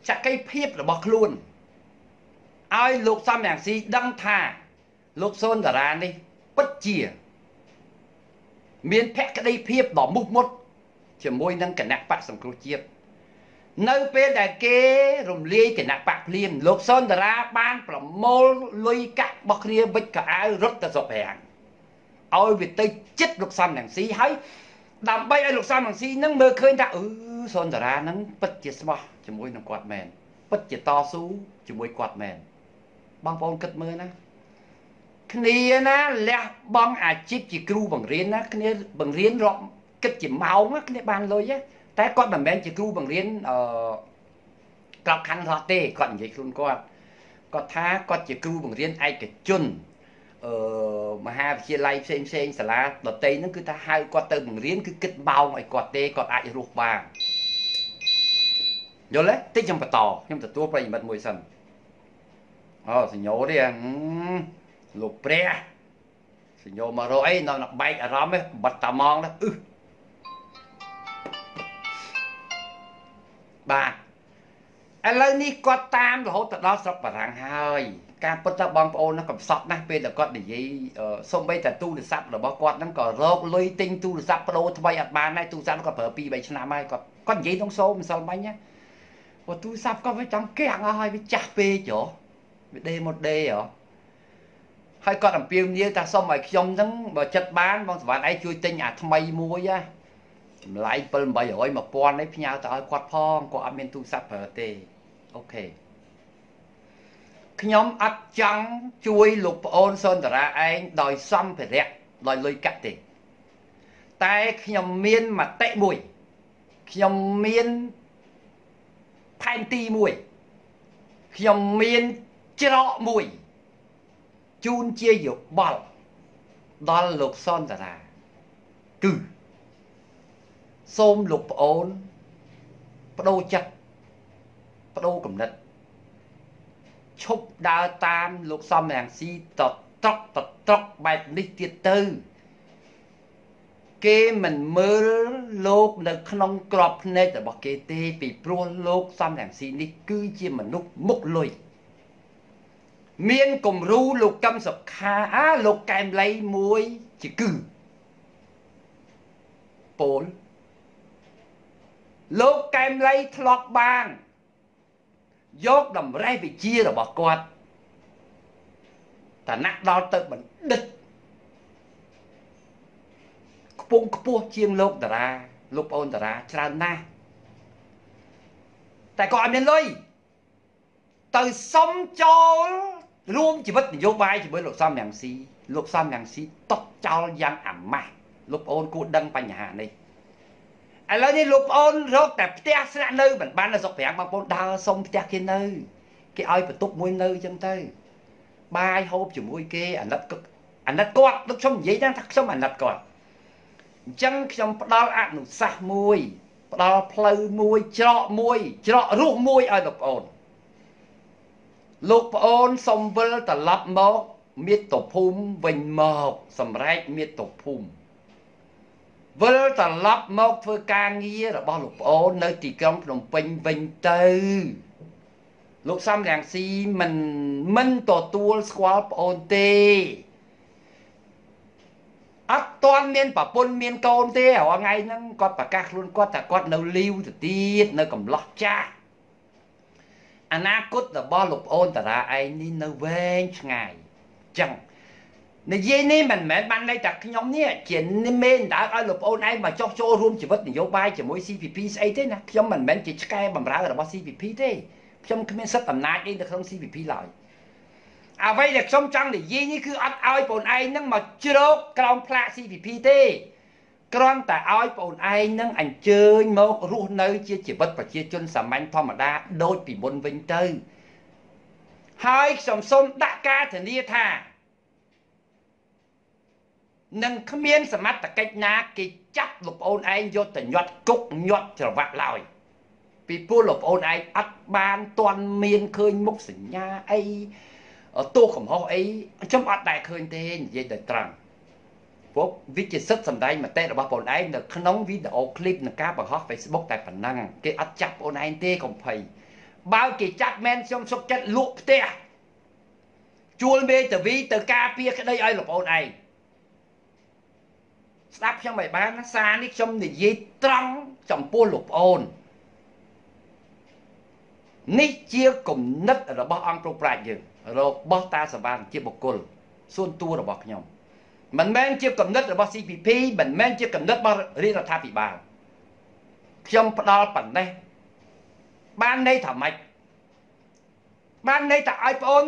សក្ខីភាពរបស់ខ្លួន ឲ្យលោកសំរងស៊ីដឹងថាលោកសូនតារានេះពិតជា មានភក្តីភាពដ៏មុះមុតជាមួយនឹងគណៈបកសង្គ្រោះជាតិនៅពេលដែលគេរំលាយគណៈបកភ្លាមលោកសុនតារាបាន ប្រមូលលុយកាក់របស់គ្នាវិចកៅអៅរត់ទៅសុកប្រាំងឲ្យវាទៅចិត្តលោកសំរងស៊ីហើយដើម្បីឲ្យលោកសំរងស៊ីនឹងមើលឃើញថាអឺសុនតារានឹងពិតជាស្មោះជាមួយនឹងគាត់មែនពិតជាតស៊ូជាមួយគាត់មែន បងប្អូនគិតមើលណាគ្នាណាលះបង់អាជីពជាគ្រូបង្រៀនណាគ្នាបង្រៀនរាប់គិតជាម៉ោងណាគ្នាបានលុយតែគាត់មិនមែនជាគ្រូបង្រៀនអឺក្របខ័ណ្ឌរត់ទេគាត់និយាយខ្លួនគាត់គាត់ថាគាត់ជាគ្រូបង្រៀនឯកជនអឺមហាវិទ្យាល័យផ្សេងផ្សេងសាលាដតីហ្នឹងគឺថាហៅគាត់ទៅបង្រៀនគឺគិតបោងឲ្យគាត់ទេគាត់អាចរស់បានយល់ទេតិចខ្ញុំបន្តខ្ញុំទទួលប្រិយមិត្តមួយសិន អូសញ្ញោនេះលោកព្រះសញ្ញោមករកអីនៅបែកអារម្មណ៍បិទតាម៉ងណាអឺបាទឥឡូវនេះគាត់តាមរហូតទៅដល់ស្រុកបារាំងហើយ ការពិតទៅបងប្អូនហ្នឹងកំសត់ណាស់ពេលដែលគាត់និយាយសំបីតែទូរស័ព្ទរបស់គាត់ហ្នឹងក៏រកលុយទិញទូរស័ព្ទប្ដូរថ្មីអត់បានដែរទូរស័ព្ទគាត់ប្រើ2 3ឆ្នាំហើយគាត់គាត់និយាយក្នុងសូមម្សិលមិញណាព្រោះទូរស័ព្ទគាត់វាចង់កាំងអស់ហើយវាចាស់ពេកហ៎ វាដេមកដេហ៎ហើយគាត់អំពាវនាវថាសុំឲ្យខ្ញុំហ្នឹងបើចិត្តបានបងសវណ្ណឯងជួយទិញអាថ្មីមួយណាតម្លៃ7 800 1000នេះផ្ញើទៅឲ្យគាត់ផងគាត់អត់មានទូរស័ព្ទប្រើទេអូខេខ្ញុំអត់ចង់ជួយលោកប្អូនសុនតារាឯងដោយសំភារៈដោយលុយកាក់ទេតែខ្ញុំមានមតិមួយខ្ញុំមានផែនទីមួយខ្ញុំមាន ច្រកមួយជូនជាយោបល់ដល់លោកសនតារាគឺសូមលោកប្អូនបដូរចិត្តបដូរគំនិតឈប់ដើរតាមលោកសំរងស៊ីតត្រកតត្រកបែបនេះទៀតទៅ គេមិនមើលលោកនៅក្នុងក្របភ្នែករបស់គេទេពីព្រោះលោកសំរងស៊ីនេះគឺជាមនុស្សមុខលុយ មានគំរូលោកកឹមសុខាអាលោកកែមលៃមួយជាគឺពោលលោកកែមលៃធ្លាប់បានយកតម្រេះវិជារបស់គាត់តណាក់ដល់ទៅបណ្ឌិតខ្ពង់ខ្ពស់ជាងលោកតារាលោកប្អូនតារាច្រើនណាស់តែក៏អត់មានលុយទៅសុំចូល រួមជីវិតនយោបាយជាមួយលោកសំរងស៊ីលោកសំរងស៊ីតក់ចោលយ៉ាងអាម៉ាស់លោកប្អូនគួរដឹងបញ្ហានេះឥឡូវនេះលោកប្អូនរកតែផ្ទះស្នាក់នៅមិនបាននៅស្រុកប្រាំងបងប្អូនដើរសុំផ្ទះគេនៅគេឲ្យបន្ទប់មួយនៅអញ្ចឹងទៅបាយហូបជាមួយគេអាណិតអាណិតគាត់ដូចខ្ញុំនិយាយថាខ្ញុំអាណិតគាត់អញ្ចឹងខ្ញុំផ្ដល់អនុសាសន៍មួយផ្ដល់ផ្លូវមួយច្រកមួយច្រករស់មួយឲ្យលោកប្អូន លោកប្អូនសុំវិលត្រឡប់មកមាតុភូមិវិញមកសម្រែកមាតុភូមិវិលត្រឡប់មកធ្វើការងាររបស់លោកប្អូននៅទីក្រុងភ្នំពេញវិញទៅលោកសំរងស៊ីមិនមិនទទួលស្គាល់ប្អូនទេអត់ទាន់មានប្រពន្ធមានកូនទេរាល់ថ្ងៃហ្នឹងគាត់ប្រកាសខ្លួនគាត់ថាគាត់នៅលីវទៅទៀតនៅកំឡោះចាស់ អនាគតរបស់លោកប្អូនតារាឯងនេះនៅវែងឆ្ងាយចឹងនិយាយនេះមិនមែនបានន័យថាខ្ញុំនេះជាមេនដើរឲ្យលោកប្អូនឯងមកចោះចូលរួមជីវិតនយោបាយជាមួយ CPP ស្អីទេណាខ្ញុំមិនមែនជាឆ្កែបំរើរបស់ CPP ទេខ្ញុំគ្មានសិទ្ធិអំណាចអីនៅក្នុង CPP ឡើយអ្វីដែលខ្ញុំចង់និយាយនេះគឺអត់ឲ្យបងឯងនឹងមកជ្រោកក្រោមផ្លាក CPP ទេ គ្រាន់តែឲ្យបងឯងនឹងអញ្ជើញមករស់នៅ ជាជីវិតប្រជាជនសាមញ្ញធម្មតាដូចពីមុនវិញទៅ ហើយខ្ញុំសូមដាក់ការធានាថានឹងគ្មាន សមត្ថកិច្ចណា គេចាប់លោកប្អូនឯងយកទៅញាត់គុកញាត់ច្រវាក់ឡើយពីព្រោះលោកប្អូនឯងអត់បានទាន់មានឃើញមុខសញ្ញាអីទោសកំហុសអីខ្ញុំអត់ដែលឃើញទេនិយាយទៅត្រង់ ព្រោះវិជាសិទ្ធសម្ដែងមតិរបស់បងឯងនៅក្នុងវីដេអូឃ្លីបនិងការបង្ហោះ Facebook តែប៉ុណ្ណឹងគេអត់ចាប់បងឯងទេកុំភ័យបើគេចាប់មែនខ្ញុំសុកចិត្តលក់ផ្ទះជួលមេតាវីទៅការពារក្តីឲ្យលោកប្អូនឯងស្ដាប់ខ្ញុំឲ្យបានណាសារនេះខ្ញុំនិយាយត្រង់ចំពោះលោកប្អូននេះជាគំនិតរបស់អង្គប្រប្រាជ្ញយើងរបស់តាសបានជាបុគ្គលส่วนតួរបស់ខ្ញុំ មិនមែនជាគំនិតរបស់ CPP មិនមែនជាគំនិតរបស់រាជរដ្ឋាភិបាលខ្ញុំផ្ដាល់ប៉ុណ្ណេះបានន័យថាម៉េចបានន័យថាឲ្យបងអូន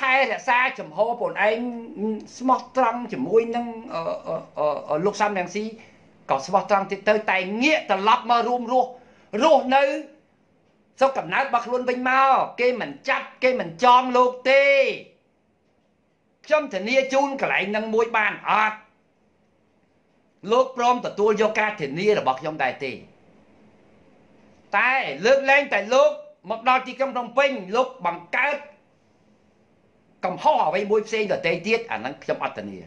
ថែរក្សាចំហបងឯងស្មោះត្រង់ជាមួយនឹងលោកសំរងស៊ីក៏ស្មោះត្រង់ទៀតទៅតែងាកត្រឡប់មករួមរស់រស់នៅសុខកំណើតរបស់ខ្លួនវិញមកគេមិនចាប់គេមិនចងលោកទេ ខ្ញុំធានាជូនកន្លែងនឹងមួយបានអត់លោកព្រមទទួលយកការធានារបស់ខ្ញុំដែរទេតែលើកលែងតែលោកមកដល់ទីក្រុងភ្នំពេញលោកបង្កើតកំហុសអ្វីមួយផ្សេងដទៃទៀតអាហ្នឹងខ្ញុំអត់ធានា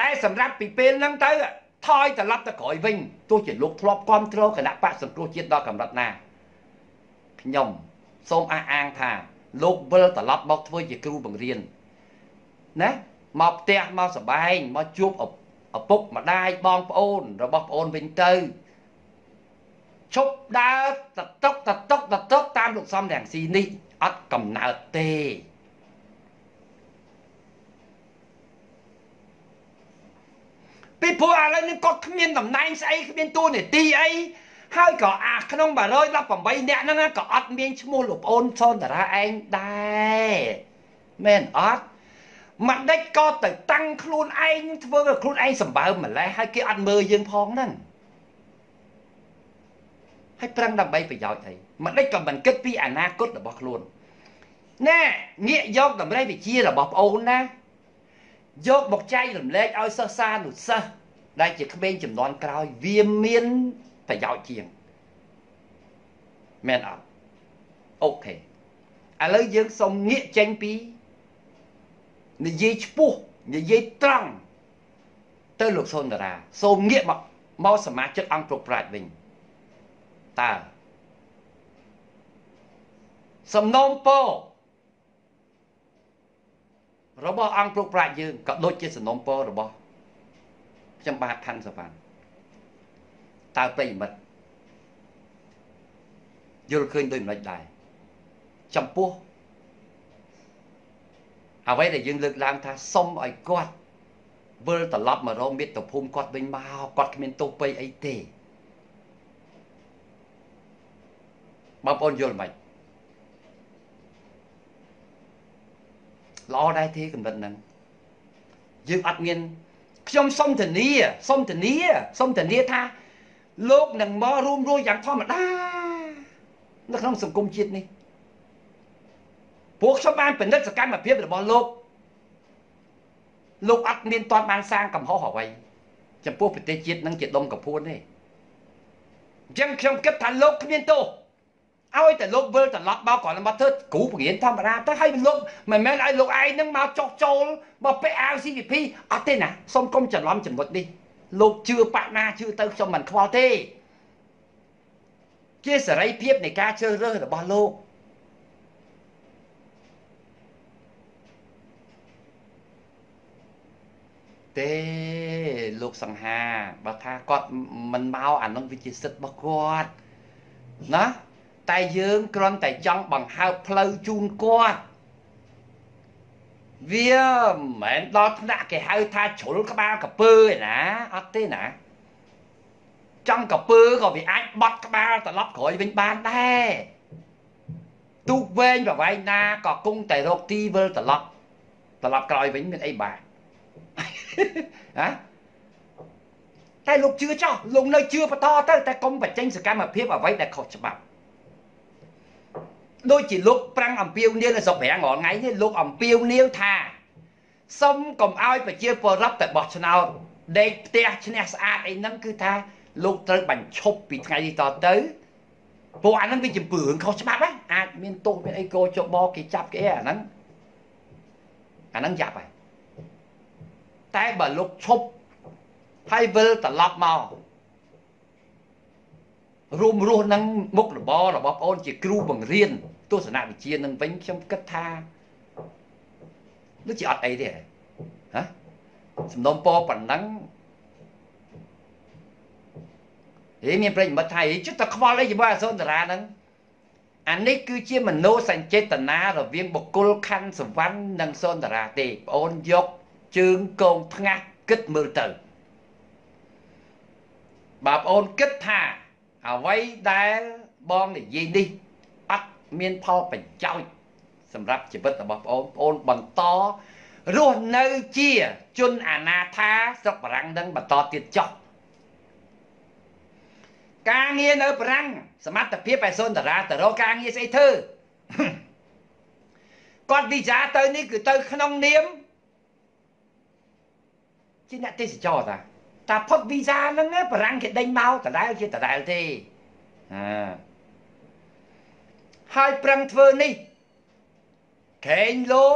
តែសម្រាប់ពីពេលហ្នឹងទៅថយត្រឡប់ទៅក្រោយវិញទោះជាលោកធ្លាប់គ្រប់គ្រងគណៈបកសង្គ្រោះជាតិដល់កម្រិតណាខ្ញុំសូមអះអាងថាលោកវិលត្រឡប់មកធ្វើជាគ្រូបង្រៀន ណាមកផ្ទះមកសបែងមកជួបឪពុកម្ដាយបងប្អូន របស់ប្អូនវិញទៅឈប់ដើរតតុកតតុកតតុកតាមលោកសំរាំងស៊ីនេះអត់កំណើតទេពីព្រោះឥឡូវនេះគាត់គ្មានតំណែងស្អីគ្មានតួនាទីអីហើយក៏អាក្នុង118នាក់ហ្នឹងក៏អត់មានឈ្មោះលោកប្អូនសនតារាឯងដែរមែនអត់ មិនដេចក៏ទៅតាំងខ្លួនឯងធ្វើឲ្យខ្លួនឯងសម្បើមម្លេះហើយគេអត់មើលយើងផងហ្នឹងហើយប្រឹងដើម្បីប្រយោជន៍អីមិនដេចក៏មិនគិតពីអនាគតរបស់ខ្លួនណែងាកយកតម្រៃវិជារបស់ប្អូនណាយកមកចែករំលែកឲ្យសិស្សសានុសិស្សដែលជាក្មេងចំនួនក្រោយវាមានប្រយោជន៍ជាងមែនអត់អូខេឥឡូវយើងសូមងាកចេញពី និយាយឆ្ពោះនិយាយត្រង់ទៅលោកសុនតារា សូមងាកមកមកសមាជិកអង្គប្រប្រាជ្ញវិញតើសំណូមពររបស់អង្គប្រប្រាជ្ញយើងក៏ដូចជាសំណូមពររបស់ខ្ញុំបាទខាន់សវណ្ណតើប្រិមិត្តយល់ឃើញដូចមិនដែរចំពោះ អ្វីដែលយើងលើកឡើងថាសុំឲ្យគាត់វិលត្រឡប់មករកមាតុភូមិគាត់វិញមកគាត់គ្មានទោសពៃអីទេបងប្អូនយល់មិនល្អដែរទេកំណត់ហ្នឹងយើងអត់មានខ្ញុំសុំធានាសុំធានាសុំធានាថាលោកនឹងមករួមរស់យ៉ាងធម្មតានៅក្នុងសង្គមជាតិនេះ ពួកខ្ញុំបានពិនិត្យសកម្មភាពរបស់លោកលោកអត់មានទាន់បានសាងកំហុសអ្វីចំពោះប្រទេសជាតិនឹងជាដុំកពួនទេអញ្ចឹងខ្ញុំគិតថាលោកគ្មានទោសឲ្យតែលោកវិលត្រឡប់មកគ្រាន់តែមកធ្វើគ្រូបង្រៀនធម្មតាទៅឲ្យលោកមិនមែនឲ្យលោកឯងនឹងមកចោះចូលមកពាក់អាវ CVP អត់ទេណាសូមកុំច្រឡំចំណុចនេះលោកជឿបាក់ណាជឿទៅខ្ញុំមិនខ្វល់ទេ ជាសេរីភាពនៃការជ្រើសរើសរបស់លោក ទេលោកសង្ហាបើថាគាត់មិនមកអានឹងវាជាសិទ្ធិរបស់គាត់ណាតែយើងគ្រាន់តែចង់បង្ហើបផ្លូវជូនគាត់វាមិនមែនដល់ថ្នាក់គេហៅថាជ្រុលក្បាលកពើឯណាអត់ទេណាចង់កពើក៏វាអាចបត់ក្បាលត្រឡប់ក្រោយវិញបានដែរទូកវែងប្រវែងណាក៏គង់តែរកទីវិលត្រឡប់ត្រឡប់ក្រោយវិញមានអីបាទ ហ៎តែលោកជឿចោះលោកនៅជឿបន្តទៅតែកុំបញ្ចេញសកម្មភាពអ្វីដែលខុសច្បាប់ដូចជាលោកប្រាំងអំពាវនាវនៅស្រុកប្រាំងរាល់ថ្ងៃនេះលោកអំពាវនាវថាសុំកុំឲ្យប្រជាពលរដ្ឋទៅបោះឆ្នោតដេកផ្ទះឈ្នះស្អាតអីហ្នឹងគឺថាលោកត្រូវបញ្ឈប់ពីថ្ងៃនេះតទៅព្រោះអាហ្នឹងវាជារឿងខុសច្បាប់ណាអាចមានទោសមានអីកោចបគេចាប់គេអាហ្នឹងអាហ្នឹងចាប់ហើយ តែបើលោកឈប់ហើយវិលត្រឡប់មករួមរស់នឹងមុខរបររបស់បងអូនជាគ្រូបង្រៀនទស្សនវិជ្ជានឹងវិញខ្ញុំគិតថាដូចជាអត់អីទេហ៎សំណុំពរប៉ុណ្ណឹងហេមានប្រិយមិត្តថាជិតតែខ្វល់អីជាមួយអសុនតារាហ្នឹងអានេះគឺជាមโนសញ្ចេតនារវាងបុគ្គលខណ្ឌសវណ្ណនិងសុនតារាទេបងអូនយក ជើងកងថ្ងាស់គិតមើលទៅបើបងអូនគិតថាអ្វីដែលបងនិយាយនេះអត់មានផលប្រយោជន៍សម្រាប់ជីវិតរបស់បងប្អូនបន្តរស់នៅជាជនអនាថាស្រុកបារាំងនឹងបន្តទៀតចោះការងារនៅបារាំងសមត្ថភាពឯសុនតារាទៅរកការងារស្អីធ្វើគាត់វិចារទៅនេះគឺទៅក្នុងនាម ជាអ្នកទេសចរតាតាផុតវីសាហ្នឹងបារាំងគេដេញមកដដែលជាដដែលទេអឺហើយប្រឹងធ្វើនេះកែងលោ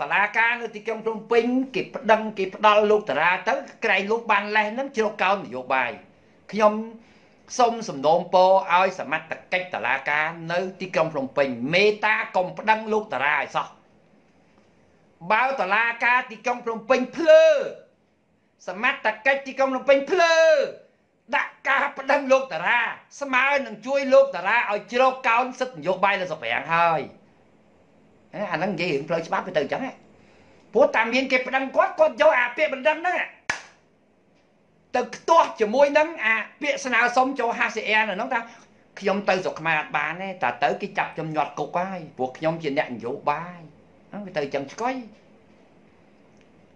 តឡាការនៅទីក្រុងភ្នំពេញគេប្តឹងគេផ្ដាល់លោកតារាទៅក្រែងលោកបានលេះហ្នឹងជ្រកកោននយោបាយខ្ញុំសូមសំណូមពរឲ្យសមត្ថកិច្ចតឡាការនៅទីក្រុងភ្នំពេញមេតាកុំប្តឹងលោកតារាឲ្យសោះបើតឡាការទីក្រុងភ្នំពេញភ្លើ សមត្ថកិច្ចទីក្រុងភ្នំពេញភ្លើដាក់ការប្តឹងលោកតារា ស្មើនឹងជួយលោកតារាឲ្យជ្រកកោនសិទ្ធិនយោបាយនៅស្រុកប្រាំងហើយអាហ្នឹងនិយាយរឿងផ្លូវច្បាប់ទៅអញ្ចឹងព្រោះតាមមានគេប្តឹងគាត់គាត់យកអាពាក្យបណ្ដឹងហ្នឹងទៅខ្ទាស់ជាមួយនឹងអាពាក្យស្នើសុំចូល HCR នៅហ្នឹងថាខ្ញុំទៅស្រុកខ្មែរអត់បានទេតែទៅគេចាប់ខ្ញុំញាត់គុកហើយព្រោះខ្ញុំជាអ្នកនយោបាយហ្នឹងវាទៅអញ្ចឹងឆ្កុយ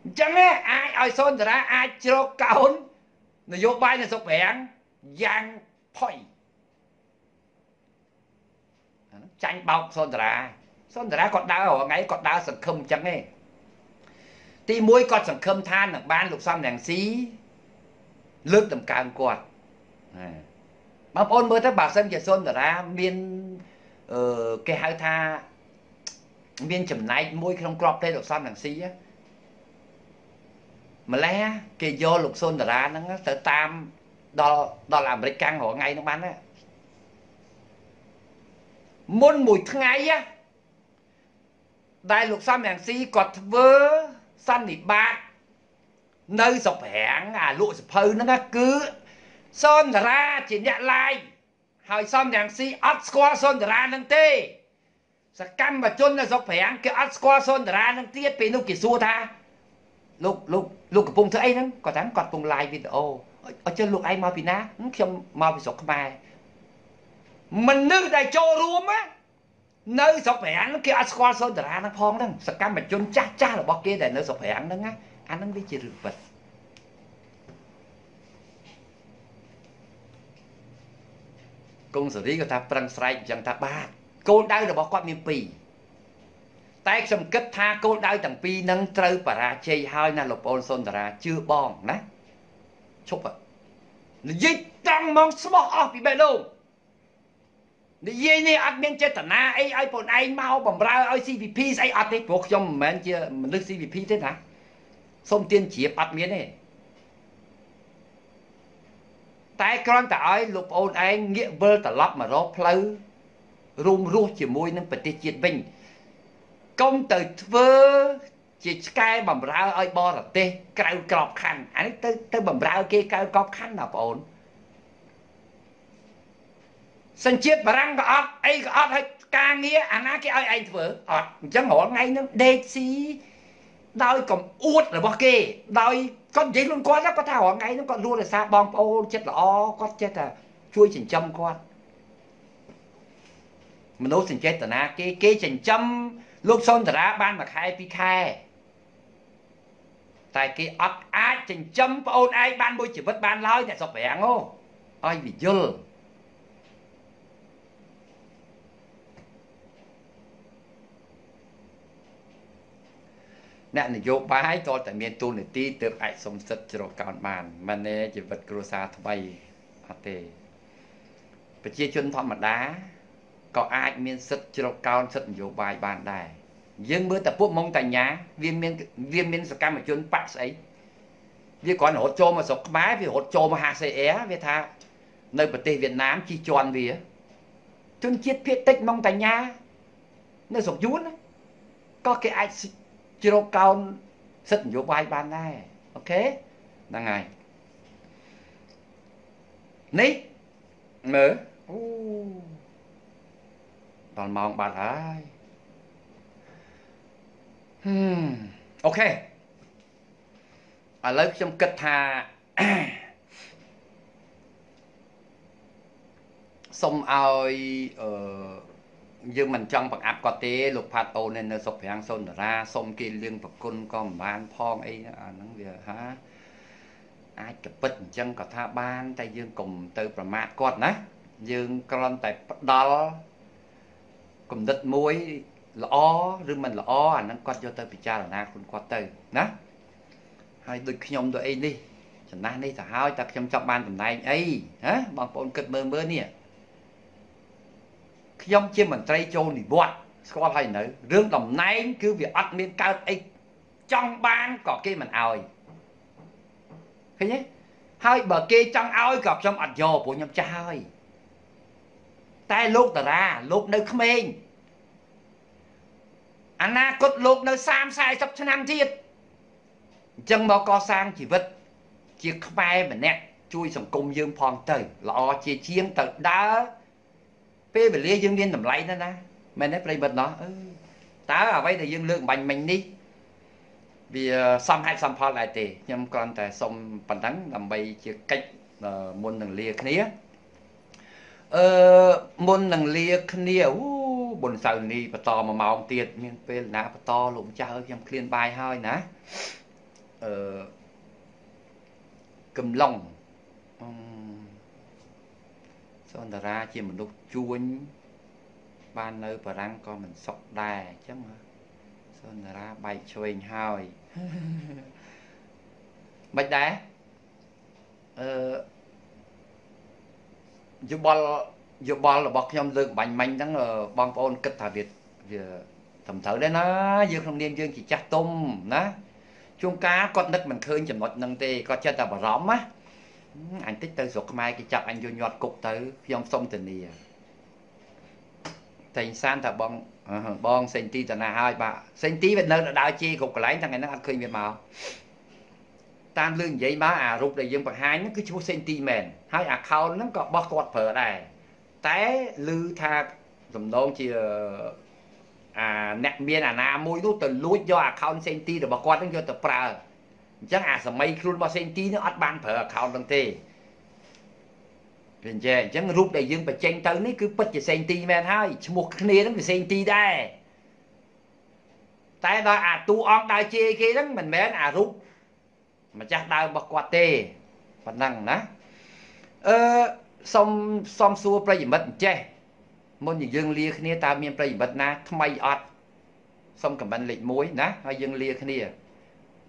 អញ្ចឹងអាចឲ្យសូនតារាអាចជ្រកកោននយោបាយនៅស្រុកប្រាំងយ៉ាងផុយចាញ់បោកសូនតារាសូនតារាគាត់ដើររាល់ថ្ងៃគាត់ដើរសង្ឃឹមអញ្ចឹងទេទី1គាត់សង្ឃឹមថានឹងបានលោកសំរងស៊ីលើកតម្កើងគាត់បងប្អូនមើលទៅបើសិនជាសុនតារាមានអឺគេហៅថាមានចំណែកមួយក្នុងក្របផ្ទៃលោកសំរងស៊ី ម្ល៉េះគេយកលោកសុនតារាហ្នឹងទៅតាមដល់ដល់អាមេរិកកាំងរាល់ថ្ងៃហ្នឹងបានណាមុនមួយថ្ងៃណាដែលលោកសំរងស៊ីគាត់ធ្វើសន្និបាតនៅស្រុកប្រាំងអាលក់សភៅហ្នឹងគឺសុនតារាជាអ្នកឡាយហើយសំរងស៊ីអត់ស្គាល់សុនតារាហ្នឹងទេសកម្មជននៅស្រុកប្រាំងគេអត់ស្គាល់សុនតារាហ្នឹងទៀតពេលនោះគេសួរថា លោកលោកលោកកំពុងធ្វើអីហ្នឹងគាត់ថាគាត់កំពុង live វីដេអូអញ្ចឹងលោកឯងមកពីណាខ្ញុំមកពីស្រុកខ្មែរមនុស្សដែលចូលរួមនៅស្រុកប្រាំងគេអត់ស្គាល់សុនតារាហ្នឹងផងហ្នឹងសកម្មជនចាស់ចាស់របស់គេដែលនៅស្រុកប្រាំងហ្នឹងអាហ្នឹងវាជារឿងពិតកុងសេរីក៏ថាប្រឹងស្រែកអញ្ចឹងថាបាទគោលដៅរបស់គាត់មានពីរ តែខ្ញុំគិតថាគោលដៅទាំងពីរនឹងត្រូវបរាជ័យហើយណាលោកប្អូនសុនតារាជឿបងណាឈប់និយាយត្រង់មកស្បោះអស់ពីបេះដូងនិយាយនេះអត់មានចេតនាអីឲ្យបងឯងមកបំរើឲ្យ CVP ស្អីអត់ទេព្រោះខ្ញុំមិនមែនជាមនុស្ស CVP ទេណាសូមទានជ្រាបអត់មានទេតែគ្រាន់តែឲ្យលោកប្អូនឯងងាកវិលត្រឡប់មករកផ្លូវរួមរស់ជាមួយនឹងប្រទេសជាតិវិញ កុំទៅធ្វើជាឆ្កែបំរើឲ្យបរទេសក្រៅក្របខ័ណ្ឌអានេះទៅទៅបំរើគេក្រៅក្របខ័ណ្ឌណាបងអូនសញ្ជាតិបារាំងក៏អត់អីក៏អត់ហើយការងារអាណាគេឲ្យឯងធ្វើអត់អញ្ចឹងរាល់ថ្ងៃហ្នឹងដេកស៊ីដោយកំអួតរបស់គេដោយគាត់និយាយខ្លួនគាត់គាត់ថារាល់ថ្ងៃហ្នឹងគាត់លួចរសារបងប្អូនចិត្តល្អគាត់ចេះតែជួយចិញ្ចឹមគាត់មនុស្សសញ្ចេតនាគេគេចិញ្ចឹម លោកសុនតារាបានមួយខែពីរខែតែគេអត់អាចចិញ្ចឹមប្អូនឯងបានមួយជីវិតបានឡើយអ្នកសុកប្រាំងអូឲ្យវាយល់អ្នកនយោបាយតតែមានទូនាទីទើបអាចសុំសិទ្ធិជ្រកកោនបានមិនទេជីវិតគ្រួសារថ្មីអត់ទេប្រជាជនធម្មតា ក៏អាចមានសិទ្ធិជ្រកកោនសិទ្ធិនយោបាយបានដែរយើងមើលតែពួកម៉ុងតាញាវាមានវាមានសកម្មជនបាក់ស្អីវាគ្រាន់រត់ចូលមកស្រុកខ្មែរវារត់ចូលមក HCR វាថានៅប្រទេសវៀតណាមជិះជាន់វាជនជាតិភៀតតិចម៉ុងតាញានៅស្រុកយួនក៏គេអាចជ្រកកោនសិទ្ធិនយោបាយបានដែរអូខេហ្នឹងហើយនេះមើលអូ ដល់ម៉ោងបាត់ហើយហឹមអូខេឥឡូវខ្ញុំគិតថាសុំឲ្យអឺយើងមិនចង់បង្អាប់គាត់ទេលោកផាត់អូននៅសុកប្រាំងសុនតារាសុំគេលៀងប្រគុណក៏មិនបានផងអីអាហ្នឹងវាហាអាចកពិតអញ្ចឹងក៏ថាបាន តែយើងកុំទៅប្រមាថគាត់ណាយើងគ្រាន់តែផ្ដល់ គំនិតមួយល្អឬមិនល្អអាហ្នឹងគាត់យកទៅពិចារណាខ្លួនគាត់ទៅណាហើយដូចខ្ញុំទៅអីនេះចំណាស់នេះទៅហើយតែខ្ញុំចាប់បានតំណែងអីហ៎បងប្អូនគិតមើលមើលនេះខ្ញុំជាមន្ត្រីចូលនិវត្តន៍ស្គាល់ហើយនៅរឿងតំណែងគឺវាអត់មានកើតអីចង់បានក៏គេមិនអោយឃើញទេហើយបើគេចង់ឲ្យក៏ខ្ញុំអត់យកព្រោះខ្ញុំចាស់ហើយ តែលោកតារាលោកនៅក្មេងអនាគតលោកនៅ30 40ឆ្នាំទៀតអញ្ចឹងមកកសាងជីវិត ជាខ្មែរម្នាក់ជួយសង្គមយើងផងទៅល្អជាជាងទៅដើរពេលវេលាយើងមានតម្លៃណាស់ណាមែនទេប្រិមិត្តណោះអឺតើអ្វីដែលយើងលើកបាញ់មិញនេះវាសំហេតុសំផលដែរទេខ្ញុំគ្រាន់តែសុំប៉ុណ្ណឹងដើម្បីជាកិច្ចមុននឹងលាគ្នា អឺមុននឹងលាគ្នាអូបុណ្យសៅរ៍នេះបន្ត1ម៉ោងទៀតមានពេលណាបន្តលោកម្ចាស់អើយខ្ញុំឃ្លានបាយហើយណាអឺកំឡុងអឺសនតារាជាមនុស្សជួញបាននៅបារាំងក៏មិនសុខដែរអញ្ចឹងសនតារាបែកឆ្វេងហើយមិនដែរអឺ យោបល់យោបល់របស់ខ្ញុំលើកបាញ់មិញហ្នឹងអឺបងប្អូនគិតថាវាវាត្រឹមត្រូវដែរណាយើងក្នុងនាមយើងជាចាស់ទុំណាជួនកាលគាត់នឹកមិនឃើញចំណុចហ្នឹងទេគាត់ចិត្តតែបារម្ភណាអញតិចទៅស្រុកខ្មែរគេចាប់អញយកញាត់គុកទៅខ្ញុំសុំធានាតែសានថាបងអឺបងសេងទីតាណាហើយបាទសេងទីវានៅដើរជេរគ្រប់កន្លែងទាំងថ្ងៃហ្នឹងអត់ឃើញវាមក តាមលឺនិយាយមកអារូបដែលយើងបង្ហាញហ្នឹងគឺឈ្មោះសេងទីមែនហើយ account ហ្នឹងក៏បោះគាត់ប្រើដែរតែឮថាសំណងជាអាអ្នកមានអាណាមួយនោះទៅលួចយក account សេងទីរបស់គាត់ហ្នឹងយកទៅប្រើអញ្ចឹងអាសម័យខ្លួនរបស់សេងទីហ្នឹងអត់បានប្រើ account ហ្នឹងទេវាអញ្ចឹងអញ្ចឹងរូបដែលយើងបញ្ចេញទៅនេះគឺពិតជាសេងទីមែនហើយឈ្មោះគ្នាហ្នឹងវាសេងទីដែរតែដល់អាតួអង្គដើរជេរគេហ្នឹងមិនមែនអារូប ម្ចាស់ដើមរបស់គាត់ទេប៉ុណ្ណឹងណាអឺសុំសុំសួរប្រិយមិត្តអញ្ចេះមុននឹងយើងលាគ្នាតើមានប្រិយមិត្តណាថ្មីអត់សុំខមមិនលេខ1ណាហើយយើងលាគ្នា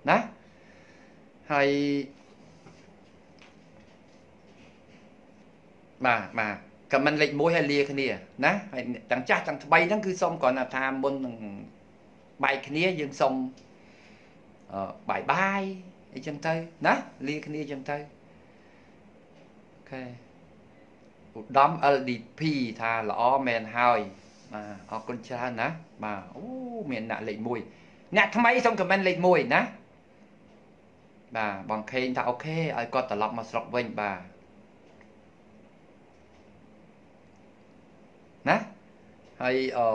ណាហើយបាទបាទខមមិនលេខ1ហើយលាគ្នាណាហើយទាំងចាស់ទាំងថ្មីហ្នឹងគឺសុំគ្រាន់តែថាមុននឹងបែកគ្នាយើងសុំអឺបាយបាយ អីចឹងទៅណាលាគ្នាចឹងទៅអូខេឧត្តម LDP ថាល្អមែនហើយបាទអរគុណច្រើនណាបាទអូមានអ្នកលេខ1អ្នកថ្មីសូមខមមិនលេខ1ណាបាទបងខេងថាអូខេឲ្យគាត់ត្រឡប់មកស្រុកវិញបាទណាហើយអឺ